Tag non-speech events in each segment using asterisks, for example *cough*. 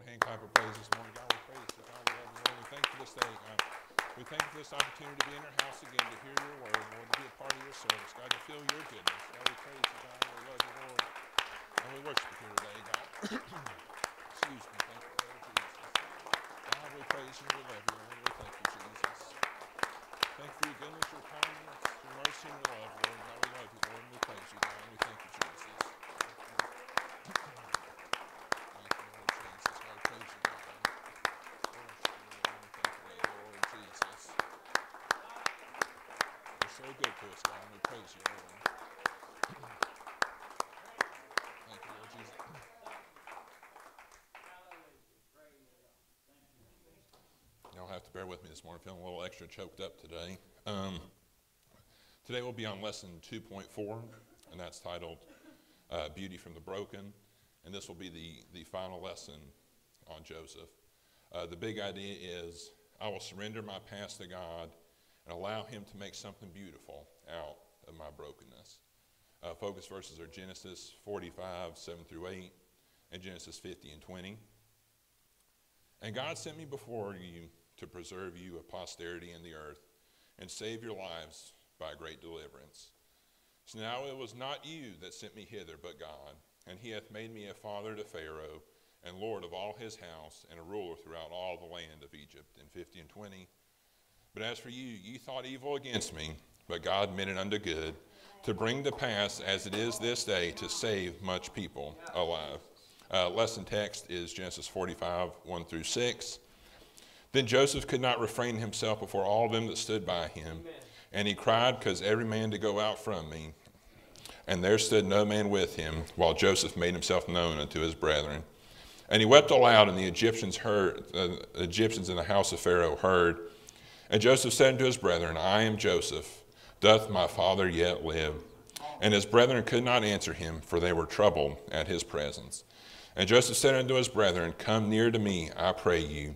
Lord, hand clap of praise this morning. God, we praise you. God, we love you. Lord, we thank you this day, God. We thank you for this opportunity to be in your house again, to hear your word, Lord, to be a part of your service. God, to feel your goodness. God, we praise you, God. We love you, Lord. And we worship you here today, God. *clears throat* Excuse me. Thank you, Lord Jesus. God, we praise you. We love you, Lord. We thank you, Jesus. Thank you for your goodness, your kindness, your mercy, and your love, Lord. God, we love you, Lord, and we praise you, God. We thank you, Jesus. Thank you, Lord Jesus. God, we praise you, God. Worship you, Lord. We thank you, Lord Jesus. You're so good to us, God, and we praise you, Lord. Thank you, Lord Jesus. Y'all have to bear with me this morning. Feeling a little extra choked up today. Um, today we'll be on lesson 2.4, and that's titled uh, Beauty from the Broken. And this will be the, the final lesson on Joseph. Uh, the big idea is I will surrender my past to God and allow Him to make something beautiful out of my brokenness. Uh, focus verses are Genesis 45, 7 through 8, and Genesis 50 and 20. And God sent me before you to preserve you of posterity in the earth and save your lives by a great deliverance. So now it was not you that sent me hither, but God, and he hath made me a father to Pharaoh, and Lord of all his house, and a ruler throughout all the land of Egypt. In 50 and 20. But as for you, ye thought evil against me, but God meant it unto good, to bring to pass as it is this day, to save much people alive. Uh, lesson text is Genesis 45, 1 through 6. Then Joseph could not refrain himself before all them that stood by him. And he cried, Because every man did go out from me. And there stood no man with him, while Joseph made himself known unto his brethren. And he wept aloud, and the Egyptians heard, uh, the Egyptians in the house of Pharaoh heard. And Joseph said unto his brethren, I am Joseph. Doth my father yet live? And his brethren could not answer him, for they were troubled at his presence. And Joseph said unto his brethren, Come near to me, I pray you.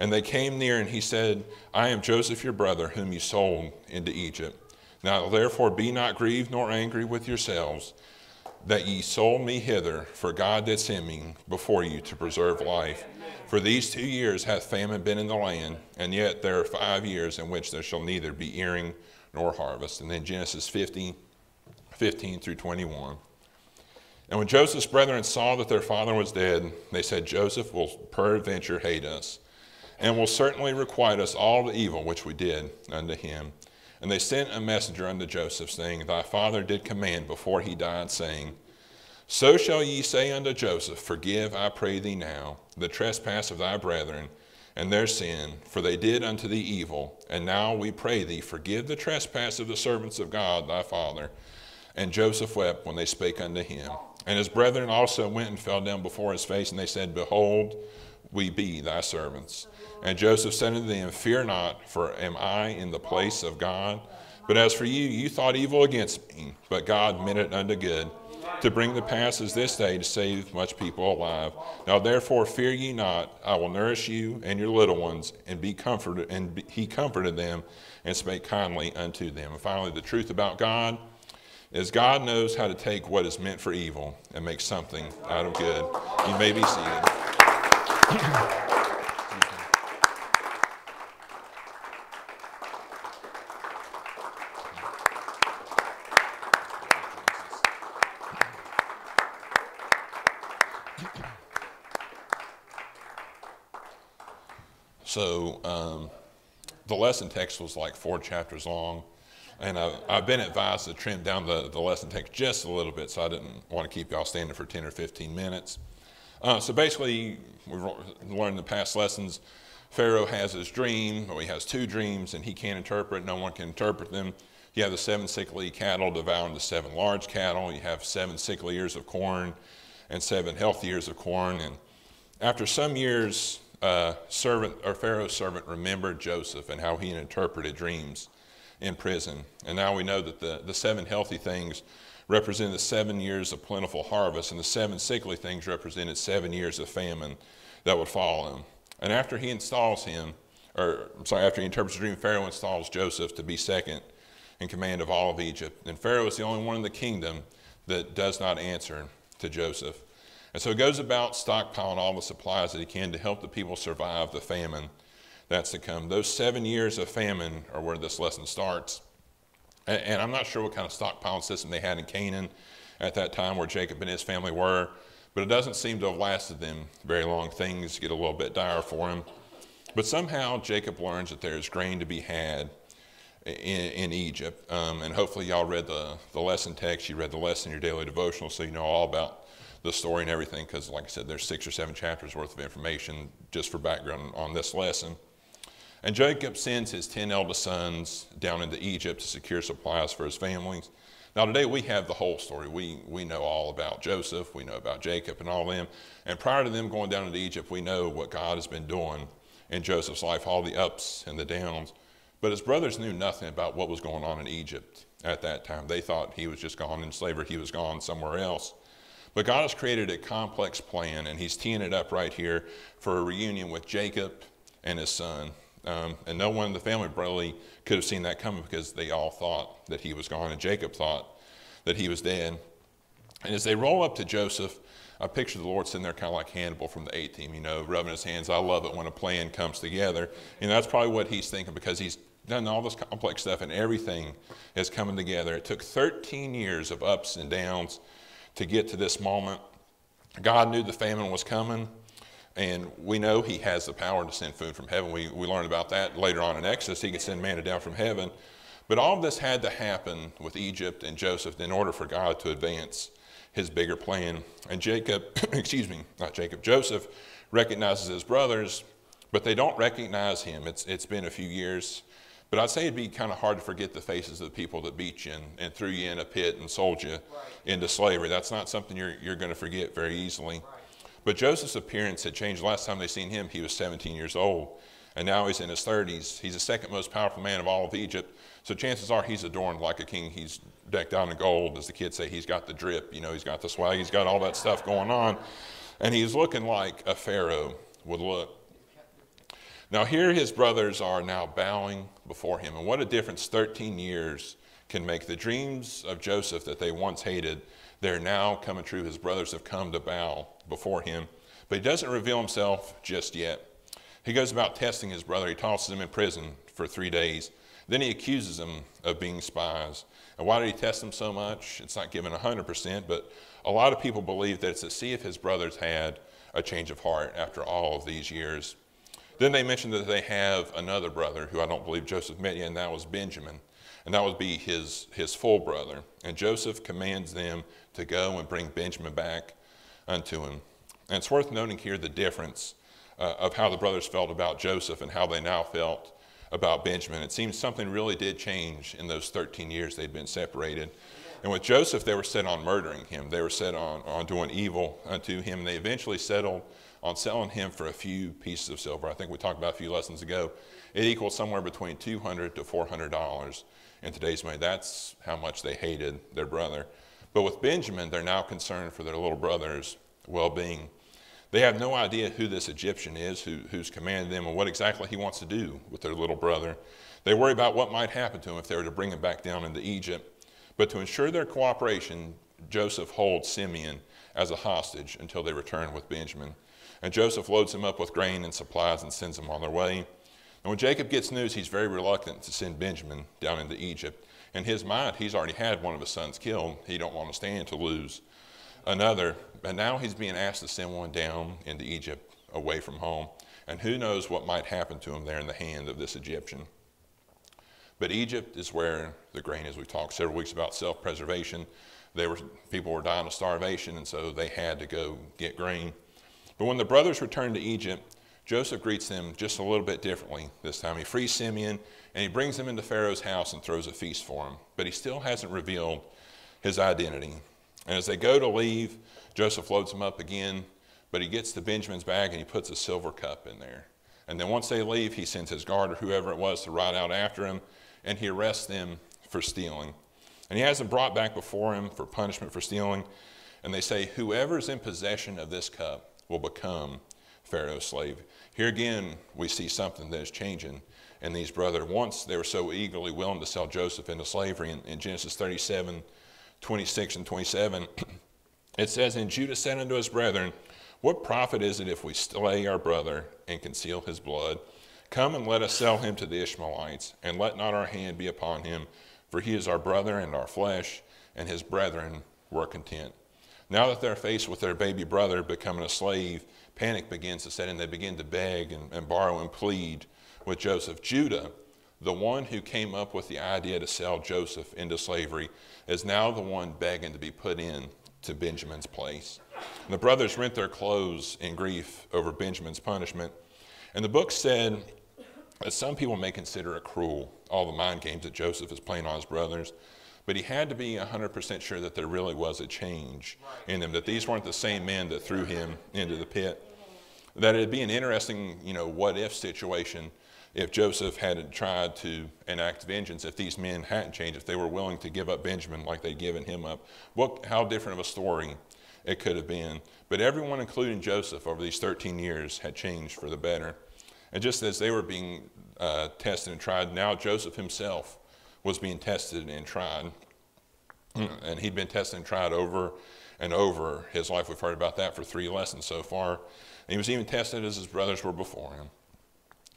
And they came near, and he said, I am Joseph your brother, whom you sold into Egypt. Now therefore be not grieved nor angry with yourselves, that ye sold me hither, for God did send me before you to preserve life. For these two years hath famine been in the land, and yet there are five years in which there shall neither be earing nor harvest. And then Genesis 50, 15 through 21. And when Joseph's brethren saw that their father was dead, they said, Joseph will peradventure hate us, and will certainly requite us all the evil which we did unto him. And they sent a messenger unto Joseph, saying, Thy father did command before he died, saying, So shall ye say unto Joseph, Forgive, I pray thee now, the trespass of thy brethren, and their sin, for they did unto thee evil. And now we pray thee, forgive the trespass of the servants of God thy father. And Joseph wept when they spake unto him. And his brethren also went and fell down before his face, and they said, Behold, we be thy servants. And Joseph said unto them, Fear not, for am I in the place of God? But as for you, you thought evil against me, but God meant it unto good, to bring the pass as this day to save much people alive. Now therefore fear ye not, I will nourish you and your little ones, and be comforted. And be, he comforted them, and spake kindly unto them. And finally, the truth about God is God knows how to take what is meant for evil and make something out of good. You may be seated. So um, the lesson text was like four chapters long, and I've, I've, been advised to trim down the, the lesson text just a little bit, so I didn't want to keep y'all standing for 10 or 15 minutes. Uh, so basically, we've learned the past lessons, Pharaoh has his dream, or he has two dreams, and he can't interpret, no one can interpret them. You have the seven sickly cattle devouring the seven large cattle. You have seven sickly ears of corn and seven healthy ears of corn. And after some years, uh, servant or Pharaoh's servant remembered Joseph and how he interpreted dreams in prison. And now we know that the, the seven healthy things represented the seven years of plentiful harvest, and the seven sickly things represented seven years of famine that would follow him. And after he installs him, or I'm sorry, after he interprets the dream, Pharaoh installs Joseph to be second in command of all of Egypt. And Pharaoh is the only one in the kingdom that does not answer to Joseph. And so he goes about stockpiling all the supplies that he can to help the people survive the famine that's to come. Those seven years of famine are where this lesson starts. And, and I'm not sure what kind of stockpiling system they had in Canaan at that time where Jacob and his family were, but it doesn't seem to have lasted them very long. Things get a little bit dire for him. But somehow Jacob learns that there's grain to be had in, in Egypt. Um, and hopefully, y'all read the, the lesson text, you read the lesson in your daily devotional, so you know all about the story and everything, because, like I said, there's six or seven chapters worth of information just for background on this lesson. And Jacob sends his 10 eldest sons down into Egypt to secure supplies for his families. Now, today we have the whole story. We, we know all about Joseph, we know about Jacob and all them. And prior to them going down into Egypt, we know what God has been doing in Joseph's life, all the ups and the downs. But his brothers knew nothing about what was going on in Egypt at that time. They thought he was just gone in slavery, he was gone somewhere else. But God has created a complex plan, and he's teeing it up right here for a reunion with Jacob and his son. Um, and no one in the family really could have seen that coming because they all thought that he was gone, and Jacob thought that he was dead. And as they roll up to Joseph, I picture the Lord sitting there kind of like Hannibal from the A team, you know, rubbing his hands. I love it when a plan comes together. And that's probably what he's thinking because he's done all this complex stuff and everything is coming together. It took 13 years of ups and downs to get to this moment. God knew the famine was coming. And we know he has the power to send food from heaven. We, we learned about that later on in Exodus. He could send manna down from heaven. But all of this had to happen with Egypt and Joseph in order for God to advance his bigger plan. And Jacob, *coughs* excuse me, not Jacob, Joseph recognizes his brothers, but they don't recognize him. It's, it's been a few years. But I'd say it'd be kind of hard to forget the faces of the people that beat you and, and threw you in a pit and sold you right. into slavery. That's not something you're, you're going to forget very easily. Right. But Joseph's appearance had changed. Last time they seen him, he was 17 years old. And now he's in his 30s. He's the second most powerful man of all of Egypt. So chances are he's adorned like a king. He's decked out in gold, as the kids say. He's got the drip, you know, he's got the swag, he's got all that stuff going on. And he's looking like a Pharaoh would look. Now, here his brothers are now bowing before him. And what a difference 13 years can make. The dreams of Joseph that they once hated, they're now coming true. His brothers have come to bow before him. But he doesn't reveal himself just yet. He goes about testing his brother. He tosses him in prison for three days. Then he accuses them of being spies. And why did he test them so much? It's not given 100%, but a lot of people believe that it's to see if his brothers had a change of heart after all of these years. Then they mention that they have another brother who I don't believe Joseph met yet, and that was Benjamin. And that would be his, his full brother. And Joseph commands them to go and bring Benjamin back unto him. And it's worth noting here the difference uh, of how the brothers felt about Joseph and how they now felt about Benjamin. It seems something really did change in those 13 years they'd been separated. And with Joseph, they were set on murdering him. They were set on, on doing evil unto him. And they eventually settled on selling him for a few pieces of silver. I think we talked about a few lessons ago. It equals somewhere between 200 to $400 in today's money. That's how much they hated their brother. But with Benjamin, they're now concerned for their little brother's well being. They have no idea who this Egyptian is, who, who's commanded them, and what exactly he wants to do with their little brother. They worry about what might happen to him if they were to bring him back down into Egypt. But to ensure their cooperation, Joseph holds Simeon as a hostage until they return with Benjamin. And Joseph loads him up with grain and supplies and sends them on their way. And when Jacob gets news, he's very reluctant to send Benjamin down into Egypt. In his mind, he's already had one of his sons killed. He don't want to stand to lose another. And now he's being asked to send one down into Egypt away from home. And who knows what might happen to him there in the hand of this Egyptian. But Egypt is where the grain is. We've talked several weeks about self-preservation. There were, people were dying of starvation, and so they had to go get grain. But when the brothers returned to Egypt, Joseph greets them just a little bit differently this time. He frees Simeon, and he brings him into Pharaoh's house and throws a feast for him. But he still hasn't revealed his identity. And as they go to leave, Joseph loads them up again, but he gets to Benjamin's bag and he puts a silver cup in there. And then once they leave, he sends his guard or whoever it was to ride out after him, and he arrests them for stealing. And he has them brought back before him for punishment for stealing. And they say, Whoever's in possession of this cup will become Pharaoh's slave. Here again, we see something that is changing in these brothers. Once they were so eagerly willing to sell Joseph into slavery in, in Genesis 37 26 and 27. *clears throat* It says, And Judah said unto his brethren, What profit is it if we slay our brother and conceal his blood? Come and let us sell him to the Ishmaelites, and let not our hand be upon him, for he is our brother and our flesh, and his brethren were content. Now that they're faced with their baby brother becoming a slave, panic begins to set in. They begin to beg and, and borrow and plead with Joseph. Judah, the one who came up with the idea to sell Joseph into slavery, is now the one begging to be put in to Benjamin's place. And the brothers rent their clothes in grief over Benjamin's punishment. And the book said that some people may consider it cruel, all the mind games that Joseph is playing on his brothers. But he had to be 100% sure that there really was a change in them, that these weren't the same men that threw him into the pit. That it'd be an interesting, you know, what if situation if Joseph hadn't tried to enact vengeance, if these men hadn't changed, if they were willing to give up Benjamin like they'd given him up. What, how different of a story it could have been. But everyone, including Joseph, over these 13 years had changed for the better. And just as they were being uh, tested and tried, now Joseph himself was being tested and tried. And he'd been tested and tried over and over his life. We've heard about that for three lessons so far. He was even tested as his brothers were before him.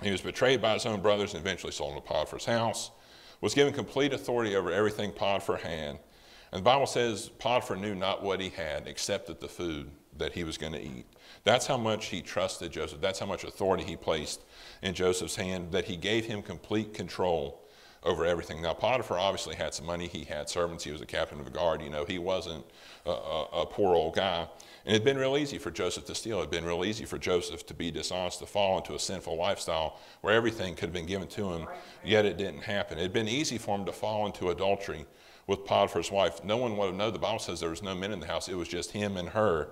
He was betrayed by his own brothers and eventually sold into Potiphar's house, was given complete authority over everything Potiphar had. And the Bible says Potiphar knew not what he had except that the food that he was going to eat. That's how much he trusted Joseph. That's how much authority he placed in Joseph's hand, that he gave him complete control over everything. Now, Potiphar obviously had some money. He had servants. He was a captain of the guard. You know, he wasn't a, a, a poor old guy. And it had been real easy for Joseph to steal. It had been real easy for Joseph to be dishonest, to fall into a sinful lifestyle where everything could have been given to him, yet it didn't happen. It had been easy for him to fall into adultery with Potiphar's wife. No one would have known. The Bible says there was no men in the house. It was just him and her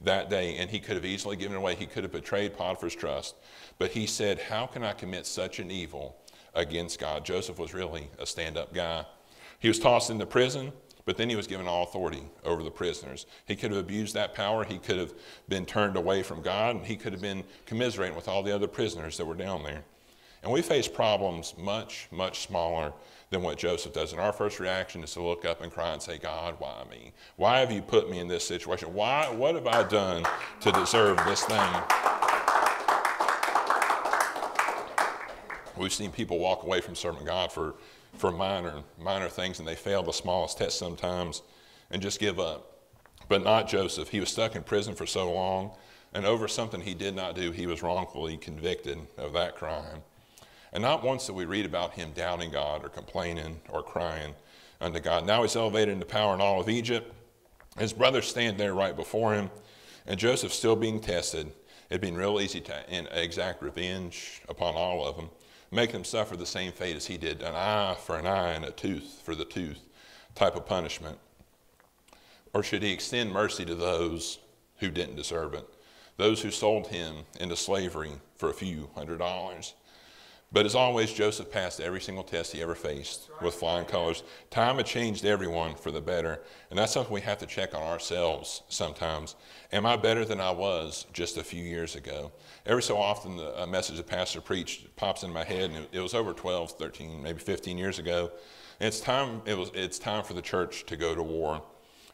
that day, and he could have easily given away. He could have betrayed Potiphar's trust. But he said, How can I commit such an evil against God? Joseph was really a stand up guy. He was tossed into prison. But then he was given all authority over the prisoners. He could have abused that power. He could have been turned away from God, and he could have been commiserating with all the other prisoners that were down there. And we face problems much, much smaller than what Joseph does. And our first reaction is to look up and cry and say, God, why me? Why have you put me in this situation? Why, what have I done to deserve this thing? We've seen people walk away from serving God for for minor, minor things, and they fail the smallest test sometimes and just give up. But not Joseph. He was stuck in prison for so long, and over something he did not do, he was wrongfully convicted of that crime. And not once did we read about him doubting God or complaining or crying unto God. Now he's elevated into power in all of Egypt. His brothers stand there right before him, and Joseph still being tested. It'd been real easy to exact revenge upon all of them make them suffer the same fate as he did an eye for an eye and a tooth for the tooth type of punishment? Or should he extend mercy to those who didn't deserve it? Those who sold him into slavery for a few hundred dollars? But as always, Joseph passed every single test he ever faced with flying colors. Time had changed everyone for the better, and that's something we have to check on ourselves sometimes. Am I better than I was just a few years ago? Every so often, the, a message the pastor preached pops in my head, and it, it was over 12, 13, maybe 15 years ago. It's time, it was, it's time for the church to go to war.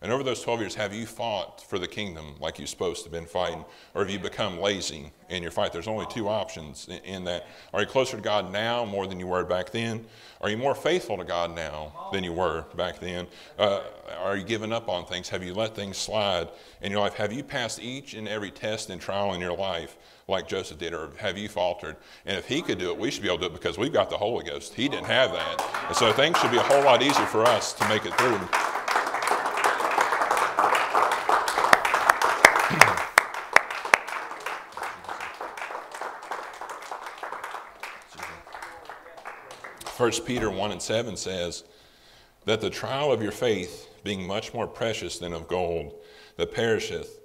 And over those 12 years, have you fought for the kingdom like you're supposed to have been fighting? Or have you become lazy in your fight? There's only two options in, in that. Are you closer to God now more than you were back then? Are you more faithful to God now than you were back then? Uh, are you giving up on things? Have you let things slide in your life? Have you passed each and every test and trial in your life like Joseph did, or have you faltered? And if he could do it, we should be able to do it because we've got the Holy Ghost. He didn't have that. And so things should be a whole lot easier for us to make it through. *clears throat* First Peter 1 and 7 says that the trial of your faith, being much more precious than of gold that perisheth,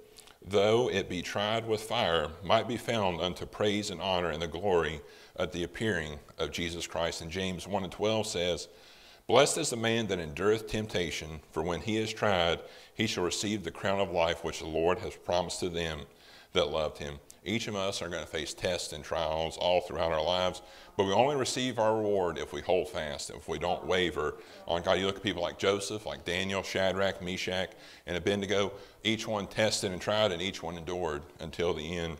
though it be tried with fire, might be found unto praise and honor and the glory at the appearing of Jesus Christ. And James 1 and 12 says, Blessed is the man that endureth temptation, for when he is tried, he shall receive the crown of life which the Lord has promised to them that loved him. Each of us are going to face tests and trials all throughout our lives, but we only receive our reward if we hold fast, if we don't waver on God. You look at people like Joseph, like Daniel, Shadrach, Meshach, and Abednego. Each one tested and tried, and each one endured until the end.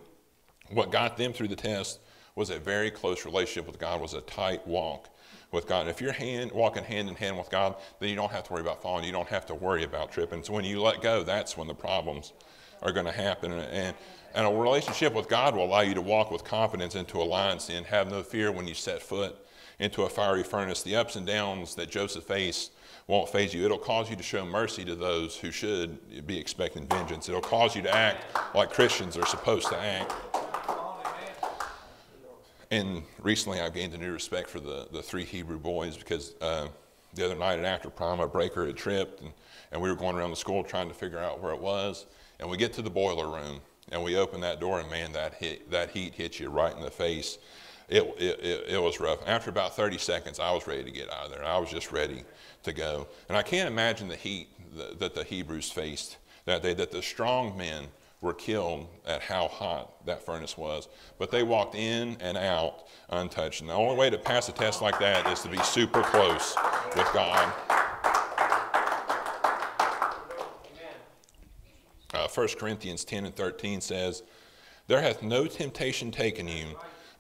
What got them through the test was a very close relationship with God, was a tight walk with God. And if you're hand, walking hand in hand with God, then you don't have to worry about falling. You don't have to worry about tripping. So when you let go, that's when the problems are going to happen. And, and a relationship with God will allow you to walk with confidence into alliance and have no fear when you set foot into a fiery furnace. The ups and downs that Joseph faced won't phase you. It'll cause you to show mercy to those who should be expecting vengeance. It'll cause you to act like Christians are supposed to act. And recently I've gained a new respect for the, the three Hebrew boys because uh, the other night at after prom, a breaker had tripped and, and we were going around the school trying to figure out where it was. And we get to the boiler room and we open that door and man, that, hit, that heat hits you right in the face. It, it, it, it, was rough. After about 30 seconds, I was ready to get out of there. I was just ready to go. And I can't imagine the heat that, that the Hebrews faced that day, that the strong men were killed at how hot that furnace was. But they walked in and out untouched. And the only way to pass a test like that is to be super close with God. 1 Corinthians 10 and 13 says, There hath no temptation taken you,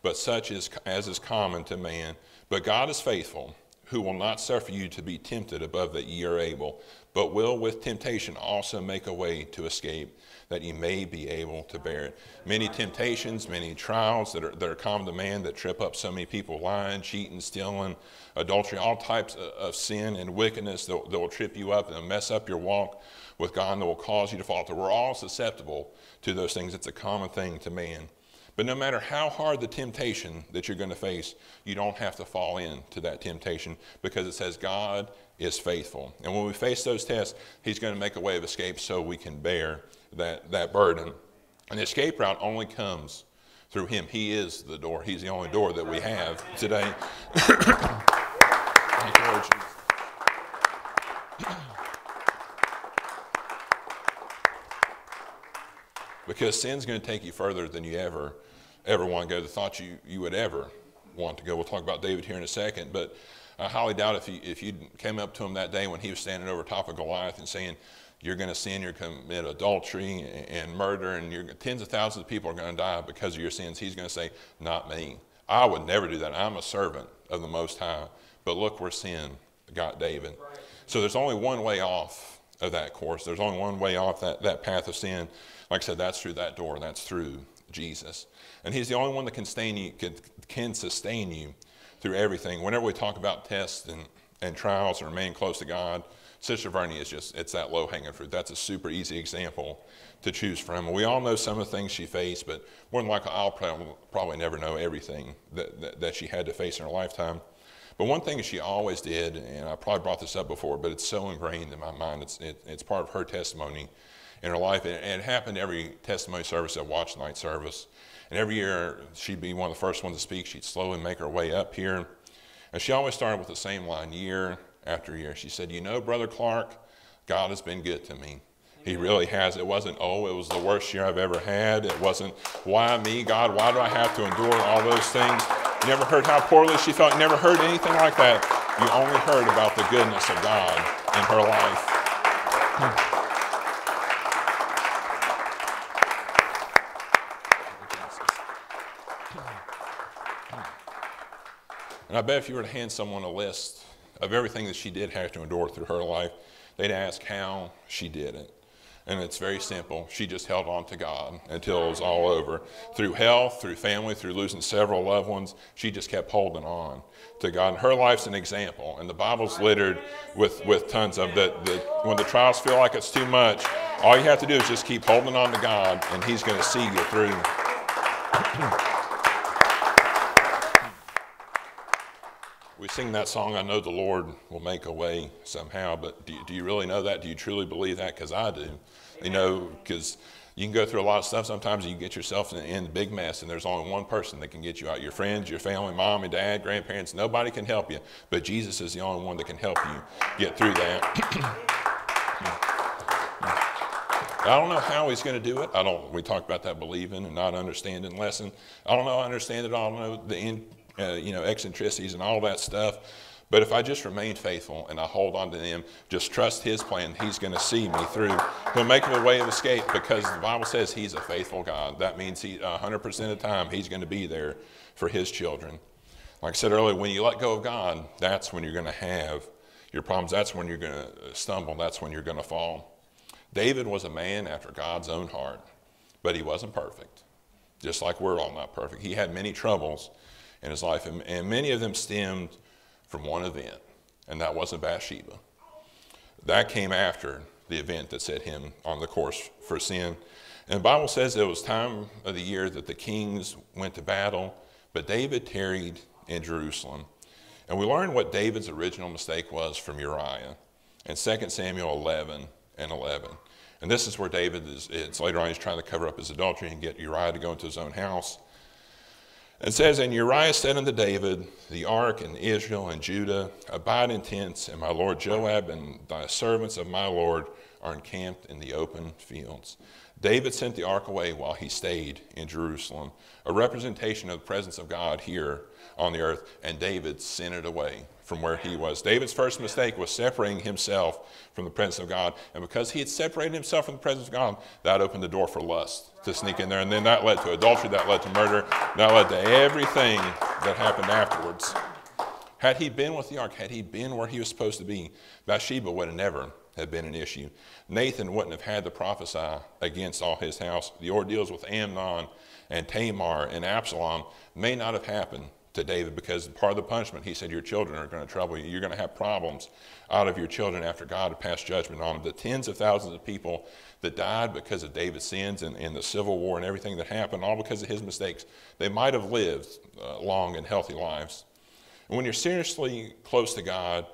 but such is, as is common to man. But God is faithful, who will not suffer you to be tempted above that ye are able, but will with temptation also make a way to escape that ye may be able to bear it. Many temptations, many trials that are, that are common to man that trip up so many people lying, cheating, stealing, adultery, all types of, of sin and wickedness that, that will trip you up and mess up your walk with God that will cause you to falter. We're all susceptible to those things. It's a common thing to man. But no matter how hard the temptation that you're going to face, you don't have to fall into that temptation because it says God is faithful. And when we face those tests, He's going to make a way of escape so we can bear that, that burden. And the escape route only comes through Him. He is the door. He's the only door that we have today. *coughs* because sin's going to take you further than you ever ever want to go the thought you, you would ever want to go we'll talk about david here in a second but i highly doubt if you if you came up to him that day when he was standing over top of goliath and saying you're going to sin, you're going to commit adultery and murder, and tens of thousands of people are going to die because of your sins. He's going to say, Not me. I would never do that. I'm a servant of the Most High. But look where sin got David. So there's only one way off of that course. There's only one way off that, that path of sin. Like I said, that's through that door. That's through Jesus. And He's the only one that can sustain you, can, can sustain you through everything. Whenever we talk about tests and, and trials and remain close to God, Sister Vernie is just, it's that low hanging fruit. That's a super easy example to choose from. We all know some of the things she faced, but more than likely, I'll probably never know everything that, that, that she had to face in her lifetime. But one thing she always did, and I probably brought this up before, but it's so ingrained in my mind, it's, it, it's part of her testimony in her life. And, it happened every testimony service at Watch Night service. And every year, she'd be one of the first ones to speak. She'd slowly make her way up here. And she always started with the same line year after year. She said, You know, Brother Clark, God has been good to me. He really has. It wasn't, oh, it was the worst year I've ever had. It wasn't, why me, God? Why do I have to endure all those things? You never heard how poorly she felt. Never heard anything like that. You only heard about the goodness of God in her life. And I bet if you were to hand someone a list of everything that she did have to endure through her life, they'd ask how she did it. And it's very simple. She just held on to God until it was all over. Through health, through family, through losing several loved ones, she just kept holding on to God. And her life's an example. And the Bible's littered with, with tons of that. when the trials feel like it's too much, all you have to do is just keep holding on to God, and He's going to see you through. *clears throat* we sing that song, I know the Lord will make a way somehow, but do you, do you really know that? Do you truly believe that? Because I do. You know, because You can go through a lot of stuff sometimes and you get yourself in, in a big mess, and there's only one person that can get you out your friends, your family, mom and dad, grandparents. Nobody can help you, but Jesus is the only one that can help you get through that. *clears throat* I don't know how he's going to do it. I don't. We talked about that believing and not understanding lesson. I don't know. I understand it. All. I don't know the in, uh, you know eccentricities and all that stuff. But if I just remain faithful and I hold on to Him, just trust His plan, He's going to see me through. He'll make a way of escape because the Bible says He's a faithful God. That means He 100% of the time He's going to be there for His children. Like I said earlier, when you let go of God, that's when you're going to have your problems. That's when you're going to stumble. That's when you're going to fall. David was a man after God's own heart, but he wasn't perfect, just like we're all not perfect. He had many troubles in his life, and, and many of them stemmed from one event, and that wasn't Bathsheba. That came after the event that set him on the course for sin. And the Bible says it was time of the year that the kings went to battle, but David tarried in Jerusalem. And we learn what David's original mistake was from Uriah in 2 Samuel 11 and 11. And this is where David is, it's later on, he's trying to cover up his adultery and get Uriah to go into his own house. It says, And Uriah said unto David, The ark and Israel and Judah abide in tents, and my lord Joab and thy servants of my lord are encamped in the open fields. David sent the ark away while he stayed in Jerusalem, a representation of the presence of God here on the earth, and David sent it away from where he was. David's first mistake was separating himself from the presence of God. And because he had separated himself from the presence of God, that opened the door for lust to sneak in there. And then that led to adultery, that led to murder, that led to everything that happened afterwards. Had he been with the ark, had he been where he was supposed to be, Bathsheba would have never have been an issue. Nathan wouldn't have had to prophesy against all his house. The ordeals with Amnon and Tamar and Absalom may not have happened to David because part of the punishment, he said, Your children are going to trouble you. You're going to have problems out of your children after God had passed judgment on them. The tens of thousands of people that died because of David's sins and, and the civil war and everything that happened, all because of his mistakes, they might have lived uh, long and healthy lives. And when you're seriously close to God,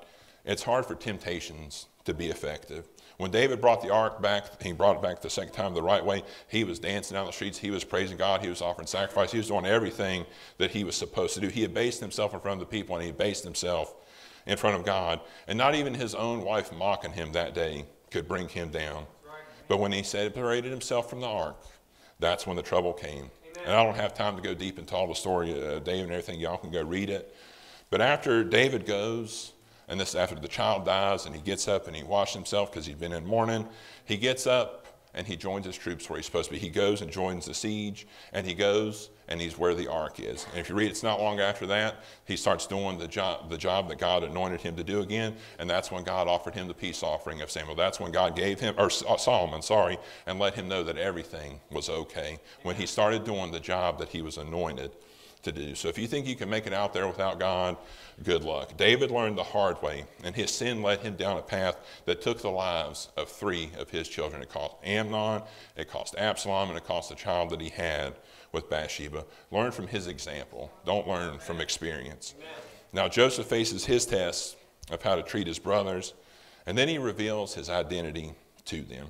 it's hard for temptations to be effective. When David brought the ark back, he brought it back the second time the right way. He was dancing down the streets. He was praising God. He was offering sacrifice. He was doing everything that he was supposed to do. He abased himself in front of the people and he abased himself in front of God. And not even his own wife mocking him that day could bring him down. But when he separated himself from the ark, that's when the trouble came. Amen. And I don't have time to go deep into all the story of uh, David and everything. Y'all can go read it. But after David goes and this after the child dies and he gets up and he washes himself because he's been in mourning. He gets up and he joins his troops where he's supposed to be. He goes and joins the siege and he goes and he's where the ark is. And if you read, it's not long after that, he starts doing the job, the job that God anointed him to do again. And that's when God offered him the peace offering of Samuel. That's when God gave him, or Solomon, sorry, and let him know that everything was okay. When he started doing the job that he was anointed to do. So if you think you can make it out there without God, good luck. David learned the hard way, and his sin led him down a path that took the lives of three of his children. It cost Amnon, it cost Absalom, and it cost the child that he had with Bathsheba. Learn from his example. Don't learn from experience. Now, Joseph faces his test of how to treat his brothers, and then he reveals his identity to them.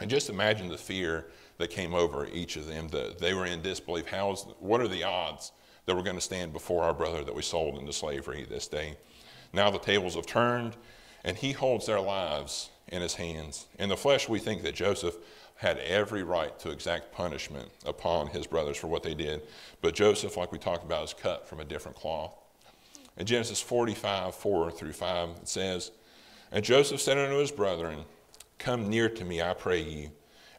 And just imagine the fear that came over each of them. That they were in disbelief. How's, what are the odds that we're going to stand before our brother that we sold into slavery this day? Now the tables have turned, and he holds their lives in his hands. In the flesh, we think that Joseph had every right to exact punishment upon his brothers for what they did. But Joseph, like we talked about, is cut from a different cloth. In Genesis 45, 4 through 5, it says, And Joseph said unto his brethren, Come near to me, I pray you.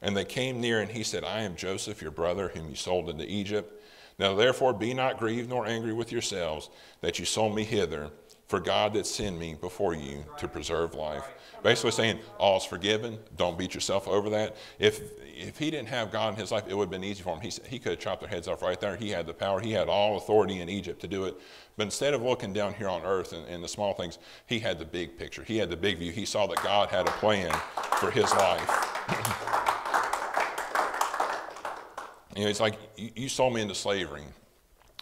And they came near, and he said, I am Joseph, your brother, whom you sold into Egypt. Now therefore be not grieved nor angry with yourselves that you sold me hither, for God that sent me before you to preserve life. Basically saying, all's forgiven. Don't beat yourself over that. If, if he didn't have God in his life, it would have been easy for him. He, he could have chopped their heads off right there. He had the power. He had all authority in Egypt to do it. But instead of looking down here on earth and, and the small things, he had the big picture. He had the big view. He saw that God had a plan for his life. *clears throat* You know, it's like you, you sold me into slavery.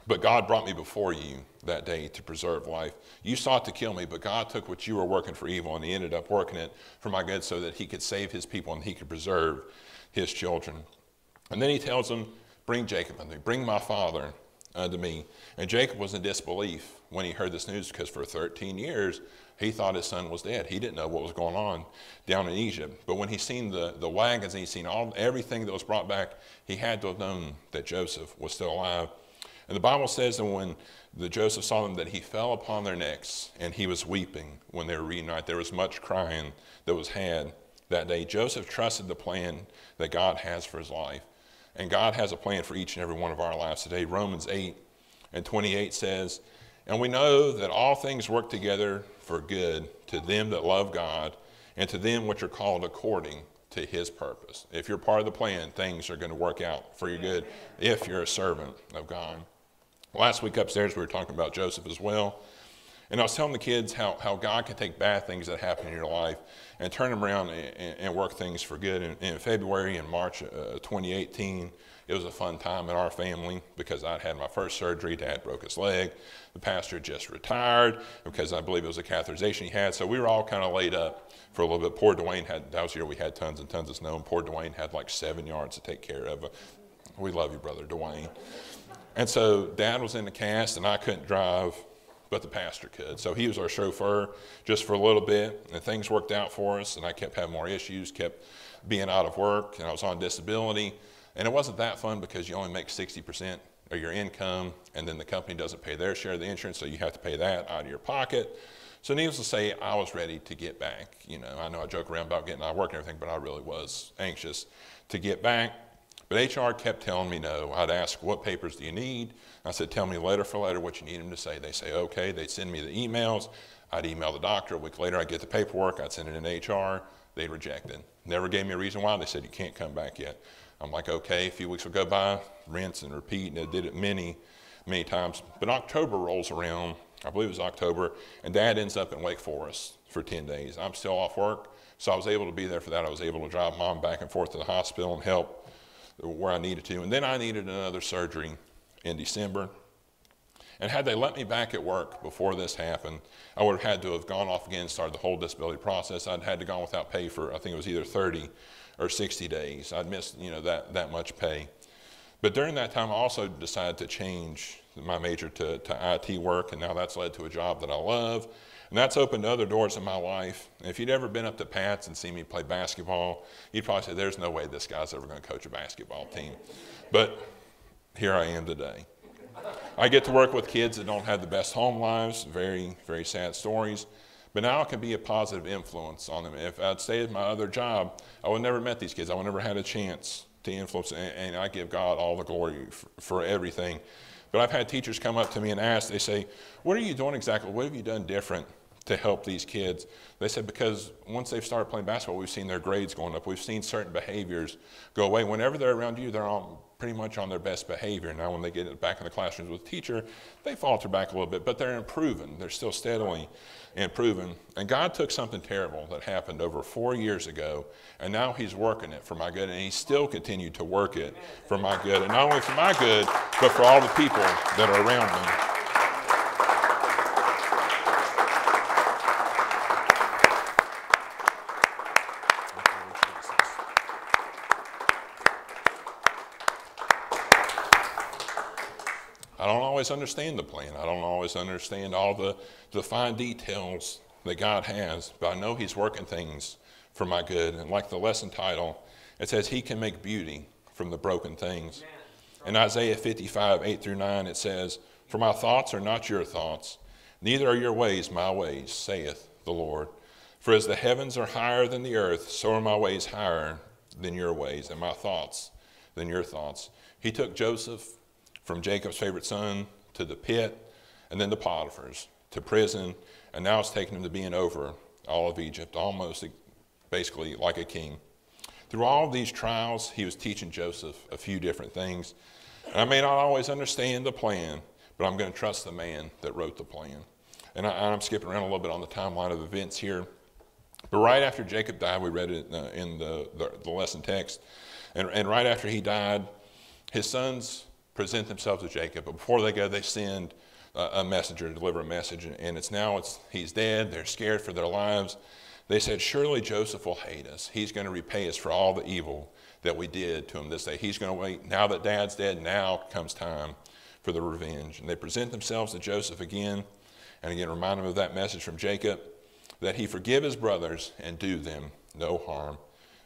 But God brought me before you that day to preserve life. You sought to kill me, but God took what you were working for evil and he ended up working it for my good so that he could save his people and he could preserve his children. And then he tells them, Bring Jacob unto me, bring my father unto me. And Jacob was in disbelief when he heard this news because for 13 years he thought his son was dead. He didn't know what was going on down in Egypt. But when he seen the, the wagons and he seen all everything that was brought back, he had to have known that Joseph was still alive. And the Bible says that when the Joseph saw them, that he fell upon their necks and he was weeping when they were reunited. There was much crying that was had that day. Joseph trusted the plan that God has for his life. And God has a plan for each and every one of our lives today. Romans 8 and 28 says, And we know that all things work together for good to them that love God and to them which are called according to his purpose. If you're part of the plan, things are going to work out for your good if you're a servant of God. Last week upstairs, we were talking about Joseph as well. And I was telling the kids how, how God can take bad things that happen in your life and turn them around and, and work things for good. In, in February and March uh, 2018, it was a fun time in our family because I'd had my first surgery. Dad broke his leg. The pastor just retired because I believe it was a catheterization he had. So we were all kind of laid up for a little bit. Poor Duane had, that was the year we had tons and tons of snow, and poor Duane had like seven yards to take care of. We love you, brother Duane. And so dad was in the cast, and I couldn't drive, but the pastor could. So he was our chauffeur just for a little bit, and things worked out for us. And I kept having more issues, kept being out of work, and I was on disability. And it wasn't that fun because you only make 60% of your income, and then the company doesn't pay their share of the insurance, so you have to pay that out of your pocket. So needless to say, I was ready to get back. You know, I know I joke around about getting out of work and everything, but I really was anxious to get back. But HR kept telling me no. I'd ask, what papers do you need? I said, tell me letter for letter what you need them to say. They say, okay. They'd send me the emails. I'd email the doctor. A week later, I'd get the paperwork. I'd send it in HR. They'd reject it. Never gave me a reason why. They said, you can't come back yet. I'm like, okay. A few weeks will go by, rinse and repeat. And I did it many, many times. But October rolls around. I believe it was October. And dad ends up in Wake Forest for 10 days. I'm still off work. So I was able to be there for that. I was able to drive mom back and forth to the hospital and help where I needed to. And then I needed another surgery in December. And had they let me back at work before this happened, I would have had to have gone off again and started the whole disability process. I'd had to go without pay for, I think it was either 30 or 60 days. I'd missed, you know, that, that much pay. But during that time, I also decided to change my major to, to IT work, and now that's led to a job that I love and that's opened other doors in my life. And if you'd ever been up to Pat's and seen me play basketball, you'd probably say, there's no way this guy's ever going to coach a basketball team. But here I am today. I get to work with kids that don't have the best home lives, very, very sad stories. But now I can be a positive influence on them. If I'd stayed at my other job, I would never met these kids. I would never had a chance to influence, and, and I give God all the glory for, for everything. But I've had teachers come up to me and ask, they say, What are you doing exactly? What have you done different to help these kids. They said because once they've started playing basketball, we've seen their grades going up. We've seen certain behaviors go away. Whenever they're around you, they're on, pretty much on their best behavior. Now, when they get back in the classrooms with the teacher, they falter back a little bit, but they're improving. They're still steadily improving. And God took something terrible that happened over four years ago, and now He's working it for my good, and He still continued to work it for my good, and not only for my good, but for all the people that are around me. Always understand the plan. I don't always understand all the, the fine details that God has, but I know He's working things for my good. And like the lesson title, it says He can make beauty from the broken things. In Isaiah 55, 8 through 9, it says, For my thoughts are not your thoughts, neither are your ways my ways, saith the Lord. For as the heavens are higher than the earth, so are my ways higher than your ways, and my thoughts than your thoughts. He took Joseph from Jacob's favorite son to the pit, and then to Potiphar's, to prison, and now it's taken him to being over all of Egypt, almost basically like a king. Through all of these trials, he was teaching Joseph a few different things. And I may not always understand the plan, but I'm going to trust the man that wrote the plan. And I, am skipping around a little bit on the timeline of events here. But right after Jacob died, we read it in the, in the, the, the lesson text, and, and right after he died, his sons present themselves to Jacob. But before they go, they send uh, a messenger to deliver a message. And it's now it's, he's dead. They're scared for their lives. They said, Surely Joseph will hate us. He's going to repay us for all the evil that we did to him this day. He's going to wait. Now that dad's dead, now comes time for the revenge. And they present themselves to Joseph again, and again remind him of that message from Jacob that he forgive his brothers and do them no harm.